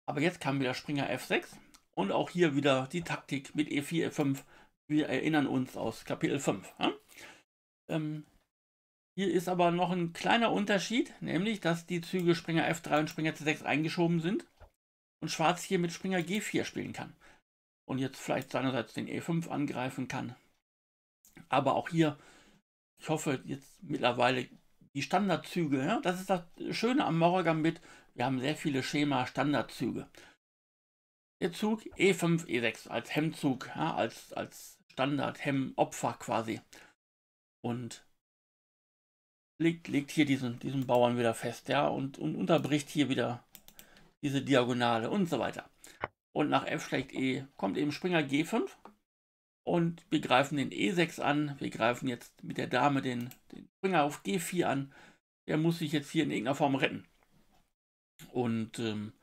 aber jetzt kam wieder Springer F6 und auch hier wieder die Taktik mit E4, E5. Wir erinnern uns aus Kapitel 5. Ja? Ähm, hier ist aber noch ein kleiner Unterschied, nämlich dass die Züge Springer F3 und Springer C6 eingeschoben sind und Schwarz hier mit Springer G4 spielen kann. Und jetzt vielleicht seinerseits den E5 angreifen kann. Aber auch hier, ich hoffe jetzt mittlerweile die Standardzüge, ja, das ist das Schöne am Maurer Gambit, wir haben sehr viele Schema-Standardzüge. Der Zug E5, E6 als Hemmzug, ja, als, als Standard-Hemm-Opfer quasi. Und legt, legt hier diesen, diesen Bauern wieder fest, ja, und, und unterbricht hier wieder diese Diagonale und so weiter. Und nach F schlägt E kommt eben Springer G5 und wir greifen den E6 an. Wir greifen jetzt mit der Dame den, den Springer auf G4 an. Der muss sich jetzt hier in irgendeiner Form retten. Und ähm,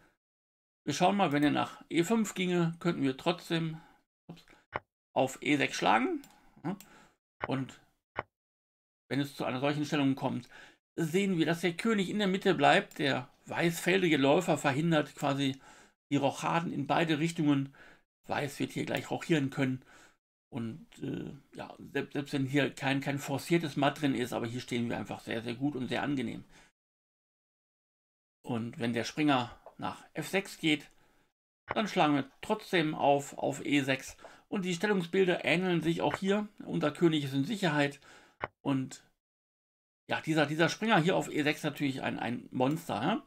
wir schauen mal, wenn er nach E5 ginge, könnten wir trotzdem auf E6 schlagen. Und wenn es zu einer solchen Stellung kommt, sehen wir, dass der König in der Mitte bleibt. Der weißfeldige Läufer verhindert quasi die Rochaden in beide Richtungen. Weiß wird hier gleich rochieren können. Und äh, ja, selbst, selbst, wenn hier kein, kein forciertes Matt drin ist, aber hier stehen wir einfach sehr, sehr gut und sehr angenehm. Und wenn der Springer nach F6 geht, dann schlagen wir trotzdem auf, auf E6. Und die Stellungsbilder ähneln sich auch hier. Unser König ist in Sicherheit. Und ja, dieser, dieser Springer hier auf E6 natürlich ein, ein Monster. Ja?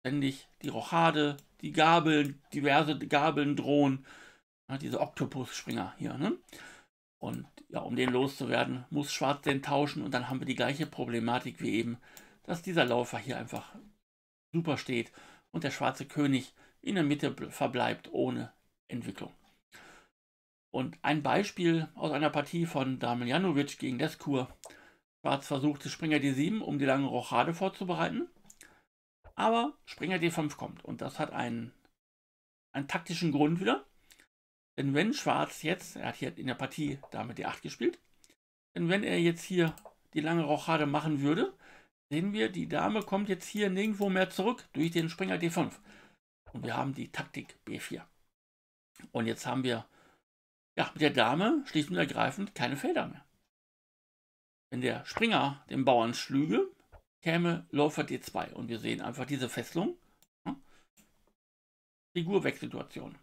Ständig die Rochade, die Gabeln, diverse Gabeln drohen. Ja, diese Oktopus-Springer hier. Ne? Und ja, um den loszuwerden, muss Schwarz den tauschen und dann haben wir die gleiche Problematik wie eben, dass dieser Läufer hier einfach super steht und der schwarze König in der Mitte verbleibt ohne Entwicklung. Und ein Beispiel aus einer Partie von Damjanovic gegen Deskur. Schwarz versuchte Springer D7, um die lange Rochade vorzubereiten. Aber Springer D5 kommt und das hat einen, einen taktischen Grund wieder. Denn wenn Schwarz jetzt, er hat hier in der Partie Dame D8 gespielt, denn wenn er jetzt hier die lange Rochade machen würde, sehen wir, die Dame kommt jetzt hier nirgendwo mehr zurück durch den Springer D5. Und wir haben die Taktik B4. Und jetzt haben wir ja, mit der Dame schlicht und ergreifend keine Felder mehr. Wenn der Springer den Bauern schlüge, käme Läufer D2 und wir sehen einfach diese Fesselung. Ja, Figurwechselsituation.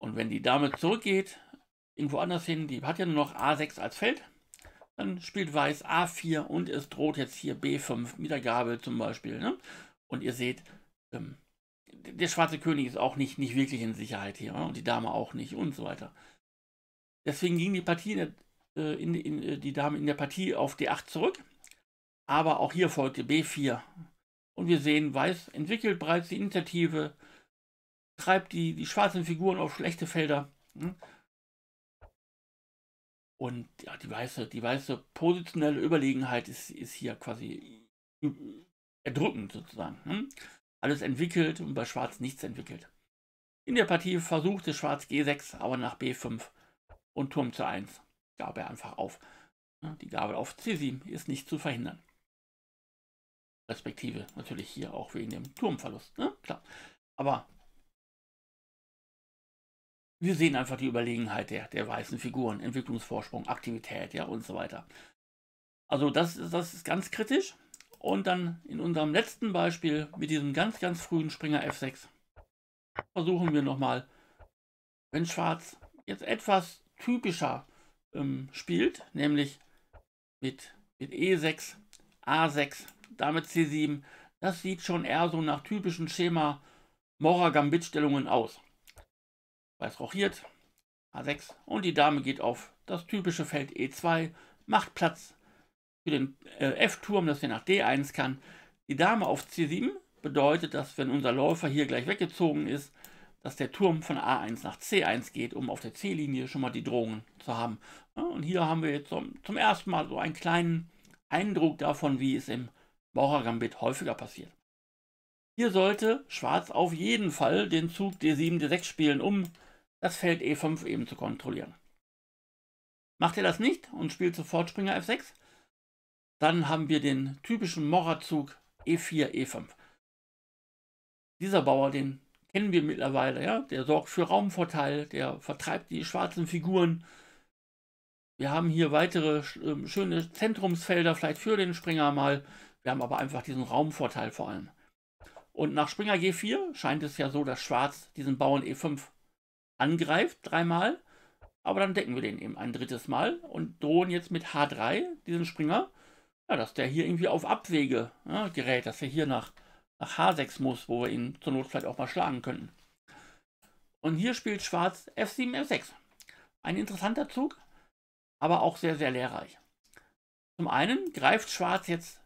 Und wenn die Dame zurückgeht, irgendwo anders hin, die hat ja nur noch A6 als Feld, dann spielt Weiß A4 und es droht jetzt hier B5 mit der Gabel zum Beispiel. Ne? Und ihr seht, ähm, der schwarze König ist auch nicht, nicht wirklich in Sicherheit hier ne? und die Dame auch nicht und so weiter. Deswegen ging die Partie in, äh, in, in, äh, die Dame in der Partie auf D8 zurück. Aber auch hier folgte B4. Und wir sehen, Weiß entwickelt bereits die Initiative, treibt die, die schwarzen Figuren auf schlechte Felder. Hm? Und ja, die weiße, die weiße positionelle Überlegenheit ist, ist hier quasi erdrückend sozusagen. Alles entwickelt und bei Schwarz nichts entwickelt. In der Partie versuchte Schwarz G6, aber nach B5 und Turm zu 1 gab er einfach auf. Die Gabel auf C7 ist nicht zu verhindern. Respektive natürlich hier auch wegen dem Turmverlust, ne? klar. Aber wir sehen einfach die Überlegenheit der, der weißen Figuren, Entwicklungsvorsprung, Aktivität, ja und so weiter. Also das, das ist ganz kritisch. Und dann in unserem letzten Beispiel mit diesem ganz, ganz frühen Springer F6 versuchen wir nochmal, wenn Schwarz jetzt etwas typischer ähm, spielt, nämlich mit, mit E6, A6, damit C7, das sieht schon eher so nach typischen Schema Mora-Gambit-Stellungen aus. Weiß rochiert, A6 und die Dame geht auf das typische Feld E2, macht Platz für den äh, F-Turm, dass er nach D1 kann. Die Dame auf C7 bedeutet, dass wenn unser Läufer hier gleich weggezogen ist, dass der Turm von A1 nach C1 geht, um auf der C-Linie schon mal die Drohungen zu haben. Und hier haben wir jetzt zum, zum ersten Mal so einen kleinen Eindruck davon, wie es im Baucher-Gambit häufiger passiert. Hier sollte Schwarz auf jeden Fall den Zug D7, D6 spielen, um das Feld E5 eben zu kontrollieren. Macht er das nicht und spielt sofort Springer F6, dann haben wir den typischen Morra-Zug E4, E5. Dieser Bauer, den kennen wir mittlerweile, ja, der sorgt für Raumvorteil, der vertreibt die schwarzen Figuren. Wir haben hier weitere äh, schöne Zentrumsfelder, vielleicht für den Springer mal. Wir haben aber einfach diesen Raumvorteil vor allem. Und nach Springer G4 scheint es ja so, dass Schwarz diesen Bauern E5 angreift, dreimal. Aber dann decken wir den eben ein drittes Mal und drohen jetzt mit H3 diesen Springer, ja, dass der hier irgendwie auf Abwege ja, gerät, dass er hier nach, nach H6 muss, wo wir ihn zur Not vielleicht auch mal schlagen könnten. Und hier spielt Schwarz F7, F6. Ein interessanter Zug, aber auch sehr, sehr lehrreich. Zum einen greift Schwarz jetzt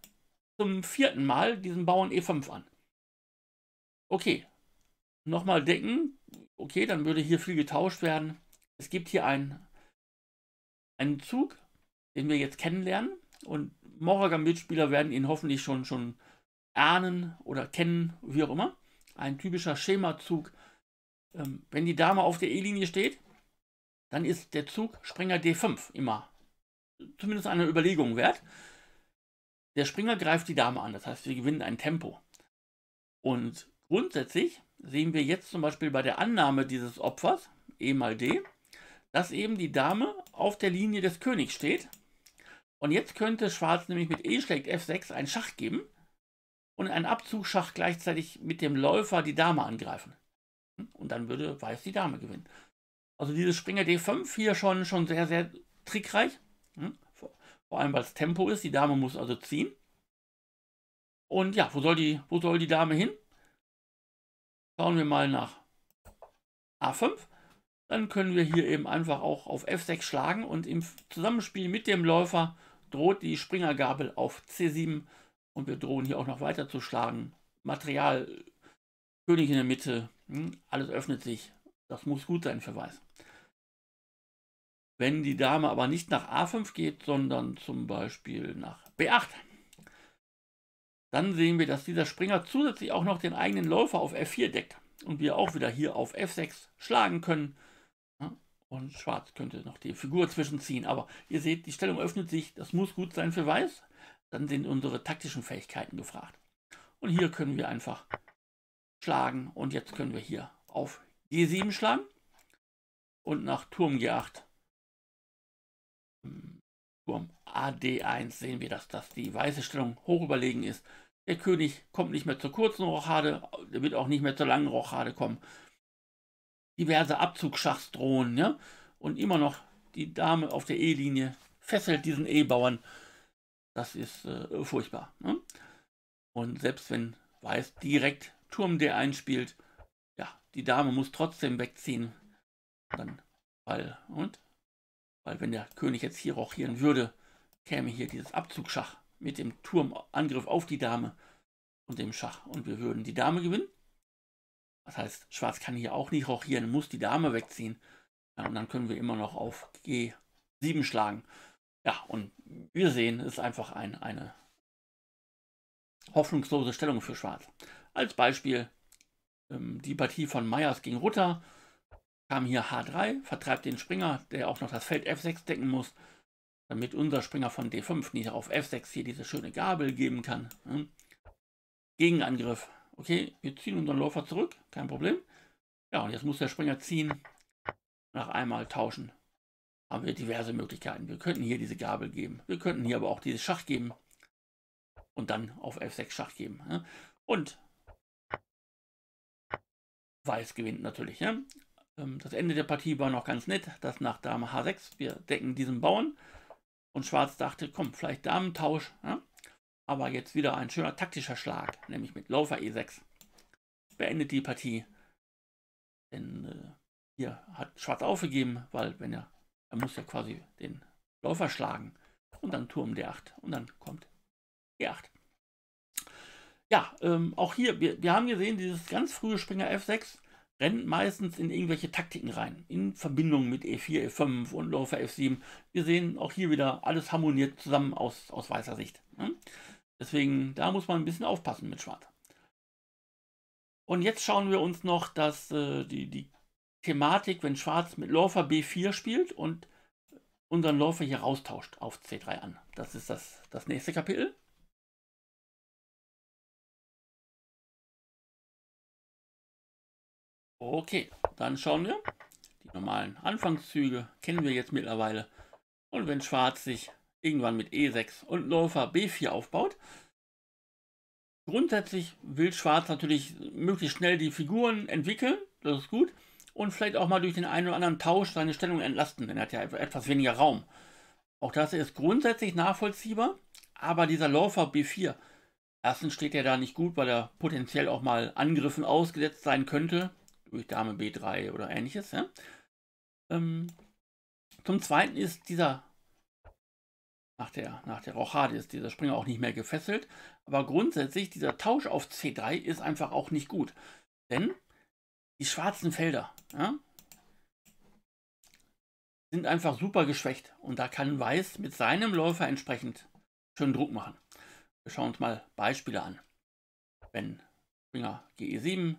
zum vierten Mal diesen Bauern E5 an. Okay, nochmal decken, okay, dann würde hier viel getauscht werden. Es gibt hier einen, einen Zug, den wir jetzt kennenlernen. Und Morrigan-Mitspieler werden ihn hoffentlich schon, schon ahnen oder kennen, wie auch immer. Ein typischer Schemazug. Ähm, wenn die Dame auf der E-Linie steht, dann ist der Zug Springer D5 immer zumindest eine Überlegung wert. Der Springer greift die Dame an, das heißt, wir gewinnen ein Tempo. Und grundsätzlich sehen wir jetzt zum Beispiel bei der Annahme dieses Opfers, E mal D, dass eben die Dame auf der Linie des Königs steht. Und jetzt könnte Schwarz nämlich mit E schlägt F6 einen Schach geben und einen Abzugschach gleichzeitig mit dem Läufer die Dame angreifen. Und dann würde Weiß die Dame gewinnen. Also dieses Springer D5 hier schon, schon sehr, sehr trickreich. Hm? Vor allem, weil es Tempo ist. Die Dame muss also ziehen. Und ja, wo soll die, wo soll die Dame hin? Schauen wir mal nach A5. Dann können wir hier eben einfach auch auf F6 schlagen und im Zusammenspiel mit dem Läufer droht die Springergabel auf C7 und wir drohen hier auch noch weiter zu schlagen. Material, König in der Mitte, hm, alles öffnet sich. Das muss gut sein für Weiß. Wenn die Dame aber nicht nach A5 geht, sondern zum Beispiel nach B8, dann sehen wir, dass dieser Springer zusätzlich auch noch den eigenen Läufer auf F4 deckt. und wir auch wieder hier auf F6 schlagen können. Und Schwarz könnte noch die Figur zwischenziehen. Aber ihr seht, die Stellung öffnet sich. Das muss gut sein für Weiß. Dann sind unsere taktischen Fähigkeiten gefragt. Und hier können wir einfach schlagen. Und jetzt können wir hier auf G7 schlagen. Und nach Turm G8, hm, Turm AD1 sehen wir, dass das die weiße Stellung hoch überlegen ist. Der König kommt nicht mehr zur kurzen Rochade, der wird auch nicht mehr zur langen Rochade kommen. Diverse Abzugschachs drohen, ja, und immer noch die Dame auf der E-Linie fesselt diesen E-Bauern. Das ist äh, furchtbar. Ne? Und selbst wenn Weiß direkt Turm D1 spielt, ja, die Dame muss trotzdem wegziehen. Dann, weil, und? Weil wenn der König jetzt hier rochieren würde, käme hier dieses Abzugschach mit dem Turmangriff auf die Dame und dem Schach. Und wir würden die Dame gewinnen. Das heißt, Schwarz kann hier auch nicht rochieren, muss die Dame wegziehen. Ja, und dann können wir immer noch auf G7 schlagen. Ja, und wir sehen, es ist einfach ein, eine hoffnungslose Stellung für Schwarz. Als Beispiel ähm, die Partie von Meyers gegen Rutter kam hier H3, vertreibt den Springer, der auch noch das Feld F6 decken muss damit unser Springer von D5 nicht auf F6 hier diese schöne Gabel geben kann. Ne? Gegenangriff. Okay, wir ziehen unseren Läufer zurück, kein Problem. Ja, und jetzt muss der Springer ziehen. Nach einmal tauschen haben wir diverse Möglichkeiten. Wir könnten hier diese Gabel geben. Wir könnten hier aber auch dieses Schach geben. Und dann auf F6 Schach geben. Ne? Und Weiß gewinnt natürlich. Ne? Das Ende der Partie war noch ganz nett. Das nach Dame H6. Wir decken diesen Bauern. Und Schwarz dachte, komm, vielleicht Damentausch. Ja? Aber jetzt wieder ein schöner taktischer Schlag, nämlich mit Läufer E6. Beendet die Partie. Denn äh, hier hat Schwarz aufgegeben, weil wenn er, er muss ja quasi den Läufer schlagen. Und dann Turm D8. Und dann kommt E8. Ja, ähm, auch hier, wir, wir haben gesehen, dieses ganz frühe Springer F6 rennt meistens in irgendwelche Taktiken rein, in Verbindung mit E4, E5 und Läufer F7. Wir sehen auch hier wieder, alles harmoniert zusammen aus, aus weißer Sicht. Ne? Deswegen, da muss man ein bisschen aufpassen mit Schwarz. Und jetzt schauen wir uns noch das, äh, die, die Thematik, wenn Schwarz mit Läufer B4 spielt und unseren Läufer hier raustauscht auf C3 an. Das ist das, das nächste Kapitel. Okay, dann schauen wir. Die normalen Anfangszüge kennen wir jetzt mittlerweile. Und wenn Schwarz sich irgendwann mit E6 und Läufer B4 aufbaut, grundsätzlich will Schwarz natürlich möglichst schnell die Figuren entwickeln, das ist gut, und vielleicht auch mal durch den einen oder anderen Tausch seine Stellung entlasten, denn er hat ja etwas weniger Raum. Auch das ist grundsätzlich nachvollziehbar, aber dieser Läufer B4, erstens steht er da nicht gut, weil er potenziell auch mal Angriffen ausgesetzt sein könnte, durch Dame B3 oder ähnliches. Ja? Ähm, zum Zweiten ist dieser, nach der, nach der Rochade ist dieser Springer auch nicht mehr gefesselt, aber grundsätzlich dieser Tausch auf C3 ist einfach auch nicht gut. Denn die schwarzen Felder ja, sind einfach super geschwächt und da kann Weiß mit seinem Läufer entsprechend schön Druck machen. Wir schauen uns mal Beispiele an. Wenn Springer GE7,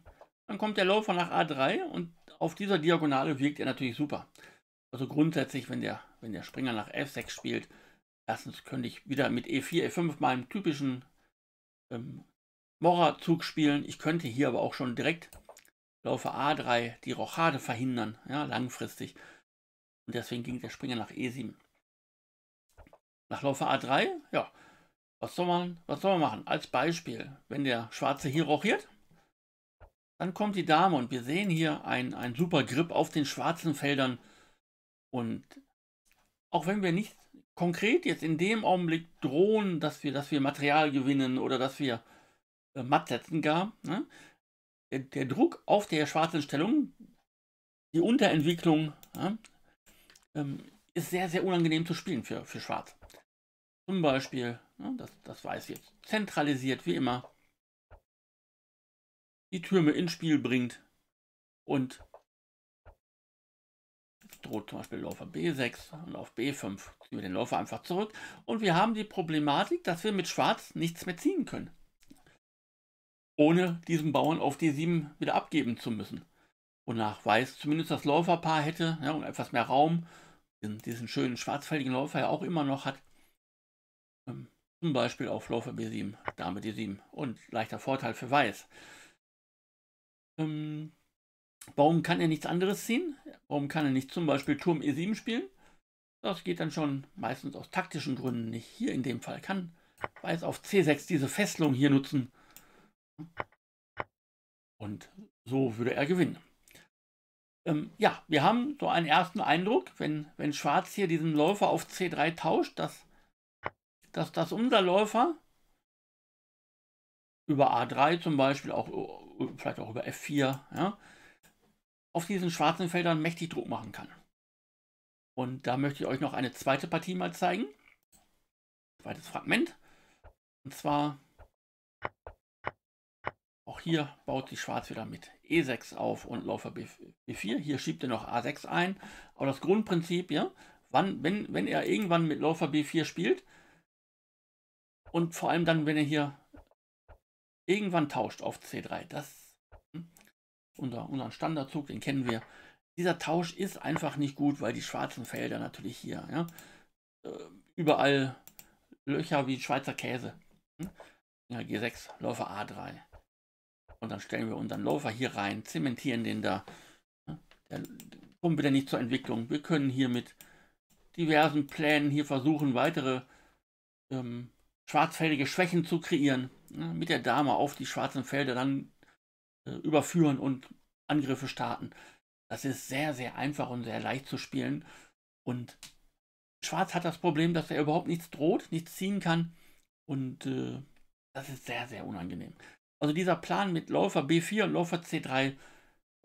dann kommt der Läufer nach A3 und auf dieser Diagonale wirkt er natürlich super. Also grundsätzlich, wenn der, wenn der Springer nach F6 spielt, erstens könnte ich wieder mit E4, E5 meinem typischen ähm, Mora-Zug spielen. Ich könnte hier aber auch schon direkt Läufer A3 die Rochade verhindern, ja, langfristig. Und deswegen ging der Springer nach E7. Nach Läufer A3, ja, was soll man, was soll man machen? Als Beispiel, wenn der Schwarze hier rochiert, dann kommt die Dame und wir sehen hier ein, ein super Grip auf den schwarzen Feldern. Und auch wenn wir nicht konkret jetzt in dem Augenblick drohen, dass wir, dass wir Material gewinnen oder dass wir äh, matt setzen gar, ne? der, der, Druck auf der schwarzen Stellung, die Unterentwicklung, ja, ähm, ist sehr, sehr unangenehm zu spielen für, für Schwarz. Zum Beispiel, ne, das, das Weiß jetzt zentralisiert wie immer die Türme ins Spiel bringt. Und droht zum Beispiel Läufer B6 und auf B5 ziehen wir den Läufer einfach zurück. Und wir haben die Problematik, dass wir mit Schwarz nichts mehr ziehen können. ohne diesen Bauern auf D7 wieder abgeben zu müssen. Wonach Weiß zumindest das Läuferpaar hätte ja, und etwas mehr Raum, diesen, diesen schönen schwarzfeldigen Läufer ja auch immer noch hat. Ähm, zum Beispiel auf Läufer B7, Dame D7 und leichter Vorteil für Weiß. Ähm, warum kann er nichts anderes ziehen? Warum kann er nicht zum Beispiel Turm E7 spielen? Das geht dann schon meistens aus taktischen Gründen nicht. Hier in dem Fall kann Weiß auf C6 diese Fesselung hier nutzen. Und so würde er gewinnen. Ähm, ja, wir haben so einen ersten Eindruck, wenn, wenn Schwarz hier diesen Läufer auf C3 tauscht, dass, dass, dass unser Läufer über A3 zum Beispiel, auch vielleicht auch über F4, ja, auf diesen schwarzen Feldern mächtig Druck machen kann. Und da möchte ich euch noch eine zweite Partie mal zeigen. Zweites Fragment. Und zwar auch hier baut sich Schwarz wieder mit E6 auf und Läufer B4. Hier schiebt er noch A6 ein. Aber das Grundprinzip, ja, wann, wenn, wenn er irgendwann mit Läufer B4 spielt und vor allem dann, wenn er hier irgendwann tauscht auf C3, das unser, unseren Standardzug, den kennen wir. Dieser Tausch ist einfach nicht gut, weil die schwarzen Felder natürlich hier, ja, äh, überall Löcher wie Schweizer Käse. Hm? Ja, G6, Läufer A3. Und dann stellen wir unseren Läufer hier rein, zementieren den da. Der kommen wieder nicht zur Entwicklung. Wir können hier mit diversen Plänen hier versuchen, weitere ähm, schwarzfeldige Schwächen zu kreieren. Mit der Dame auf die schwarzen Felder dann überführen und Angriffe starten. Das ist sehr, sehr einfach und sehr leicht zu spielen. Und Schwarz hat das Problem, dass er überhaupt nichts droht, nichts ziehen kann. Und äh, das ist sehr, sehr unangenehm. Also dieser Plan mit Läufer B4 und Läufer C3,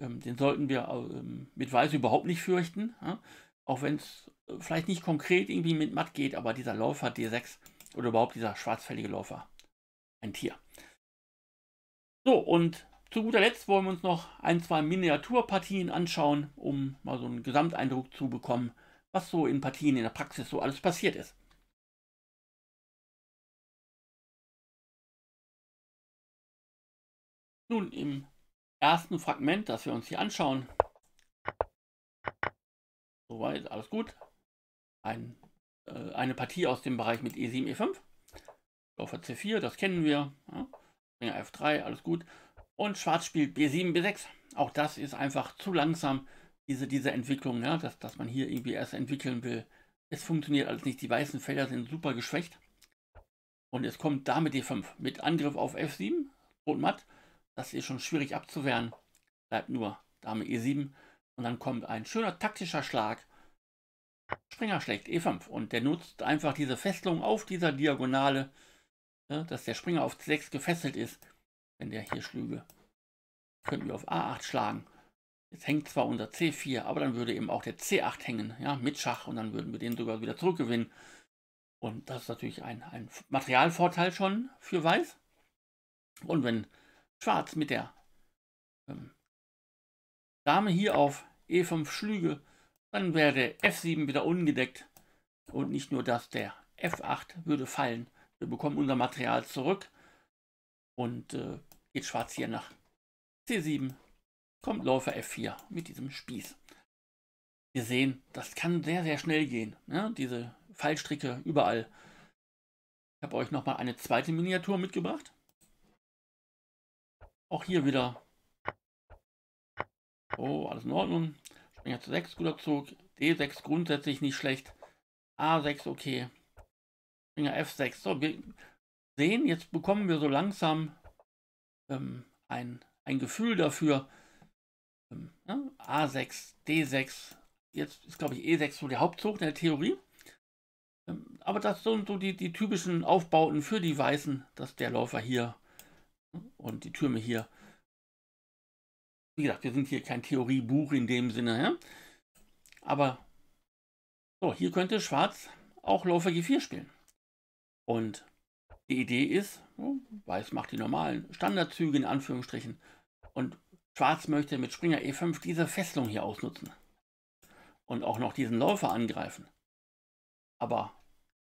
ähm, den sollten wir ähm, mit Weiß überhaupt nicht fürchten. Ja? Auch wenn es äh, vielleicht nicht konkret irgendwie mit Matt geht, aber dieser Läufer D6 oder überhaupt dieser schwarzfällige Läufer, ein Tier. So, und zu guter Letzt wollen wir uns noch ein, zwei Miniaturpartien anschauen, um mal so einen Gesamteindruck zu bekommen, was so in Partien in der Praxis so alles passiert ist. Nun, im ersten Fragment, das wir uns hier anschauen, soweit alles gut. Ein, äh, eine Partie aus dem Bereich mit E7, E5. Läufer C4, das kennen wir. Ja. F3, alles gut. Und Schwarz spielt B7, B6. Auch das ist einfach zu langsam, diese, diese Entwicklung, ja, dass, dass man hier irgendwie erst entwickeln will. Es funktioniert alles nicht. Die weißen Felder sind super geschwächt. Und es kommt Dame D5 mit Angriff auf F7, rot matt. Das ist schon schwierig abzuwehren. Bleibt nur Dame E7 und dann kommt ein schöner taktischer Schlag. Springer schlägt E5 und der nutzt einfach diese Fesselung auf dieser Diagonale, ja, dass der Springer auf C6 gefesselt ist. Wenn der hier schlüge, könnten wir auf A8 schlagen. Jetzt hängt zwar unser C4, aber dann würde eben auch der C8 hängen, ja, mit Schach und dann würden wir den sogar wieder zurückgewinnen. Und das ist natürlich ein, ein Materialvorteil schon für Weiß. Und wenn Schwarz mit der ähm, Dame hier auf E5 schlüge, dann wäre der F7 wieder ungedeckt. Und nicht nur das, der F8 würde fallen. Wir bekommen unser Material zurück. Und äh, geht Schwarz hier nach C7, kommt Läufer F4 mit diesem Spieß. Wir sehen, das kann sehr, sehr schnell gehen. Ne? Diese Fallstricke überall. Ich habe euch nochmal eine zweite Miniatur mitgebracht. Auch hier wieder. Oh, alles in Ordnung. Springer zu 6, guter Zug. D6 grundsätzlich nicht schlecht. A6, okay. Springer F6. So, wir sehen, jetzt bekommen wir so langsam ähm, ein, ein Gefühl dafür. Ähm, ne? A6, D6. Jetzt ist, glaube ich, E6 so der Hauptzug in der Theorie. Ähm, aber das sind so die, die typischen Aufbauten für die Weißen, dass der Läufer hier und die Türme hier. Wie gesagt, wir sind hier kein Theoriebuch in dem Sinne, ja? aber so, hier könnte Schwarz auch Läufer G4 spielen. Und die Idee ist, Weiß macht die normalen Standardzüge in Anführungsstrichen und Schwarz möchte mit Springer E5 diese Fesselung hier ausnutzen und auch noch diesen Läufer angreifen. Aber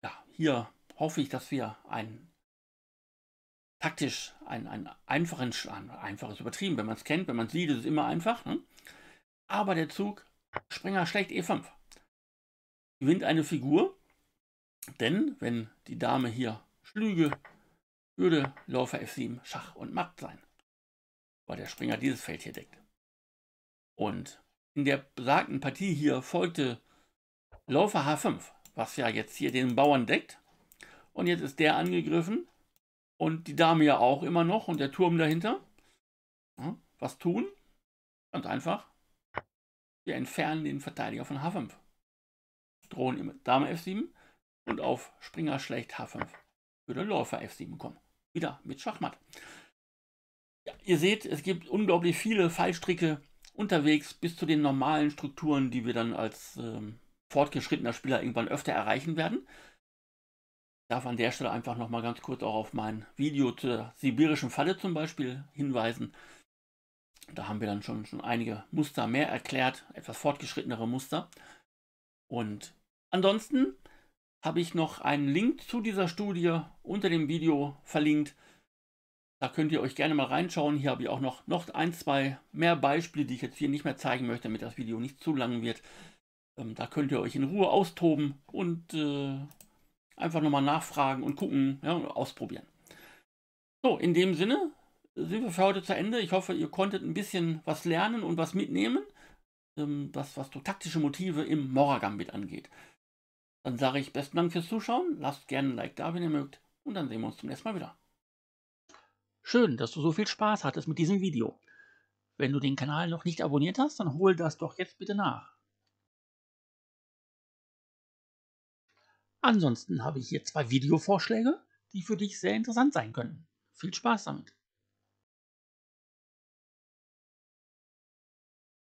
ja, hier hoffe ich, dass wir einen taktisch ein, ein einfachen, einfaches übertrieben, wenn man es kennt, wenn man es sieht, ist es immer einfach. Ne? Aber der Zug Springer schlägt E5 gewinnt eine Figur, denn wenn die Dame hier schlüge, würde Läufer F7 Schach und Matt sein, weil der Springer dieses Feld hier deckt. Und in der besagten Partie hier folgte Läufer H5, was ja jetzt hier den Bauern deckt. Und jetzt ist der angegriffen und die Dame ja auch immer noch und der Turm dahinter. was tun? Ganz einfach. Wir entfernen den Verteidiger von H5. Drohen Dame F7 und auf Springer schlecht H5 würde Läufer F7 kommen. Wieder mit Schachmatt. Ja, ihr seht, es gibt unglaublich viele Fallstricke unterwegs bis zu den normalen Strukturen, die wir dann als ähm, fortgeschrittener Spieler irgendwann öfter erreichen werden. Ich darf an der Stelle einfach nochmal ganz kurz auch auf mein Video zur sibirischen Falle zum Beispiel hinweisen. Da haben wir dann schon, schon einige Muster mehr erklärt, etwas fortgeschrittenere Muster. Und ansonsten habe ich noch einen Link zu dieser Studie unter dem Video verlinkt. Da könnt ihr euch gerne mal reinschauen. Hier habe ich auch noch, noch ein, zwei mehr Beispiele, die ich jetzt hier nicht mehr zeigen möchte, damit das Video nicht zu lang wird. Ähm, da könnt ihr euch in Ruhe austoben und äh, einfach nochmal nachfragen und gucken, ja, ausprobieren. So, in dem Sinne sind wir für heute zu Ende. Ich hoffe, ihr konntet ein bisschen was lernen und was mitnehmen, ähm, was, was so taktische Motive im Moragambit angeht. Dann sage ich besten Dank fürs Zuschauen. Lasst gerne ein Like da, wenn ihr mögt. Und dann sehen wir uns zum nächsten Mal wieder. Schön, dass du so viel Spaß hattest mit diesem Video. Wenn du den Kanal noch nicht abonniert hast, dann hol das doch jetzt bitte nach. Ansonsten habe ich hier zwei Videovorschläge, die für dich sehr interessant sein könnten. Viel Spaß damit!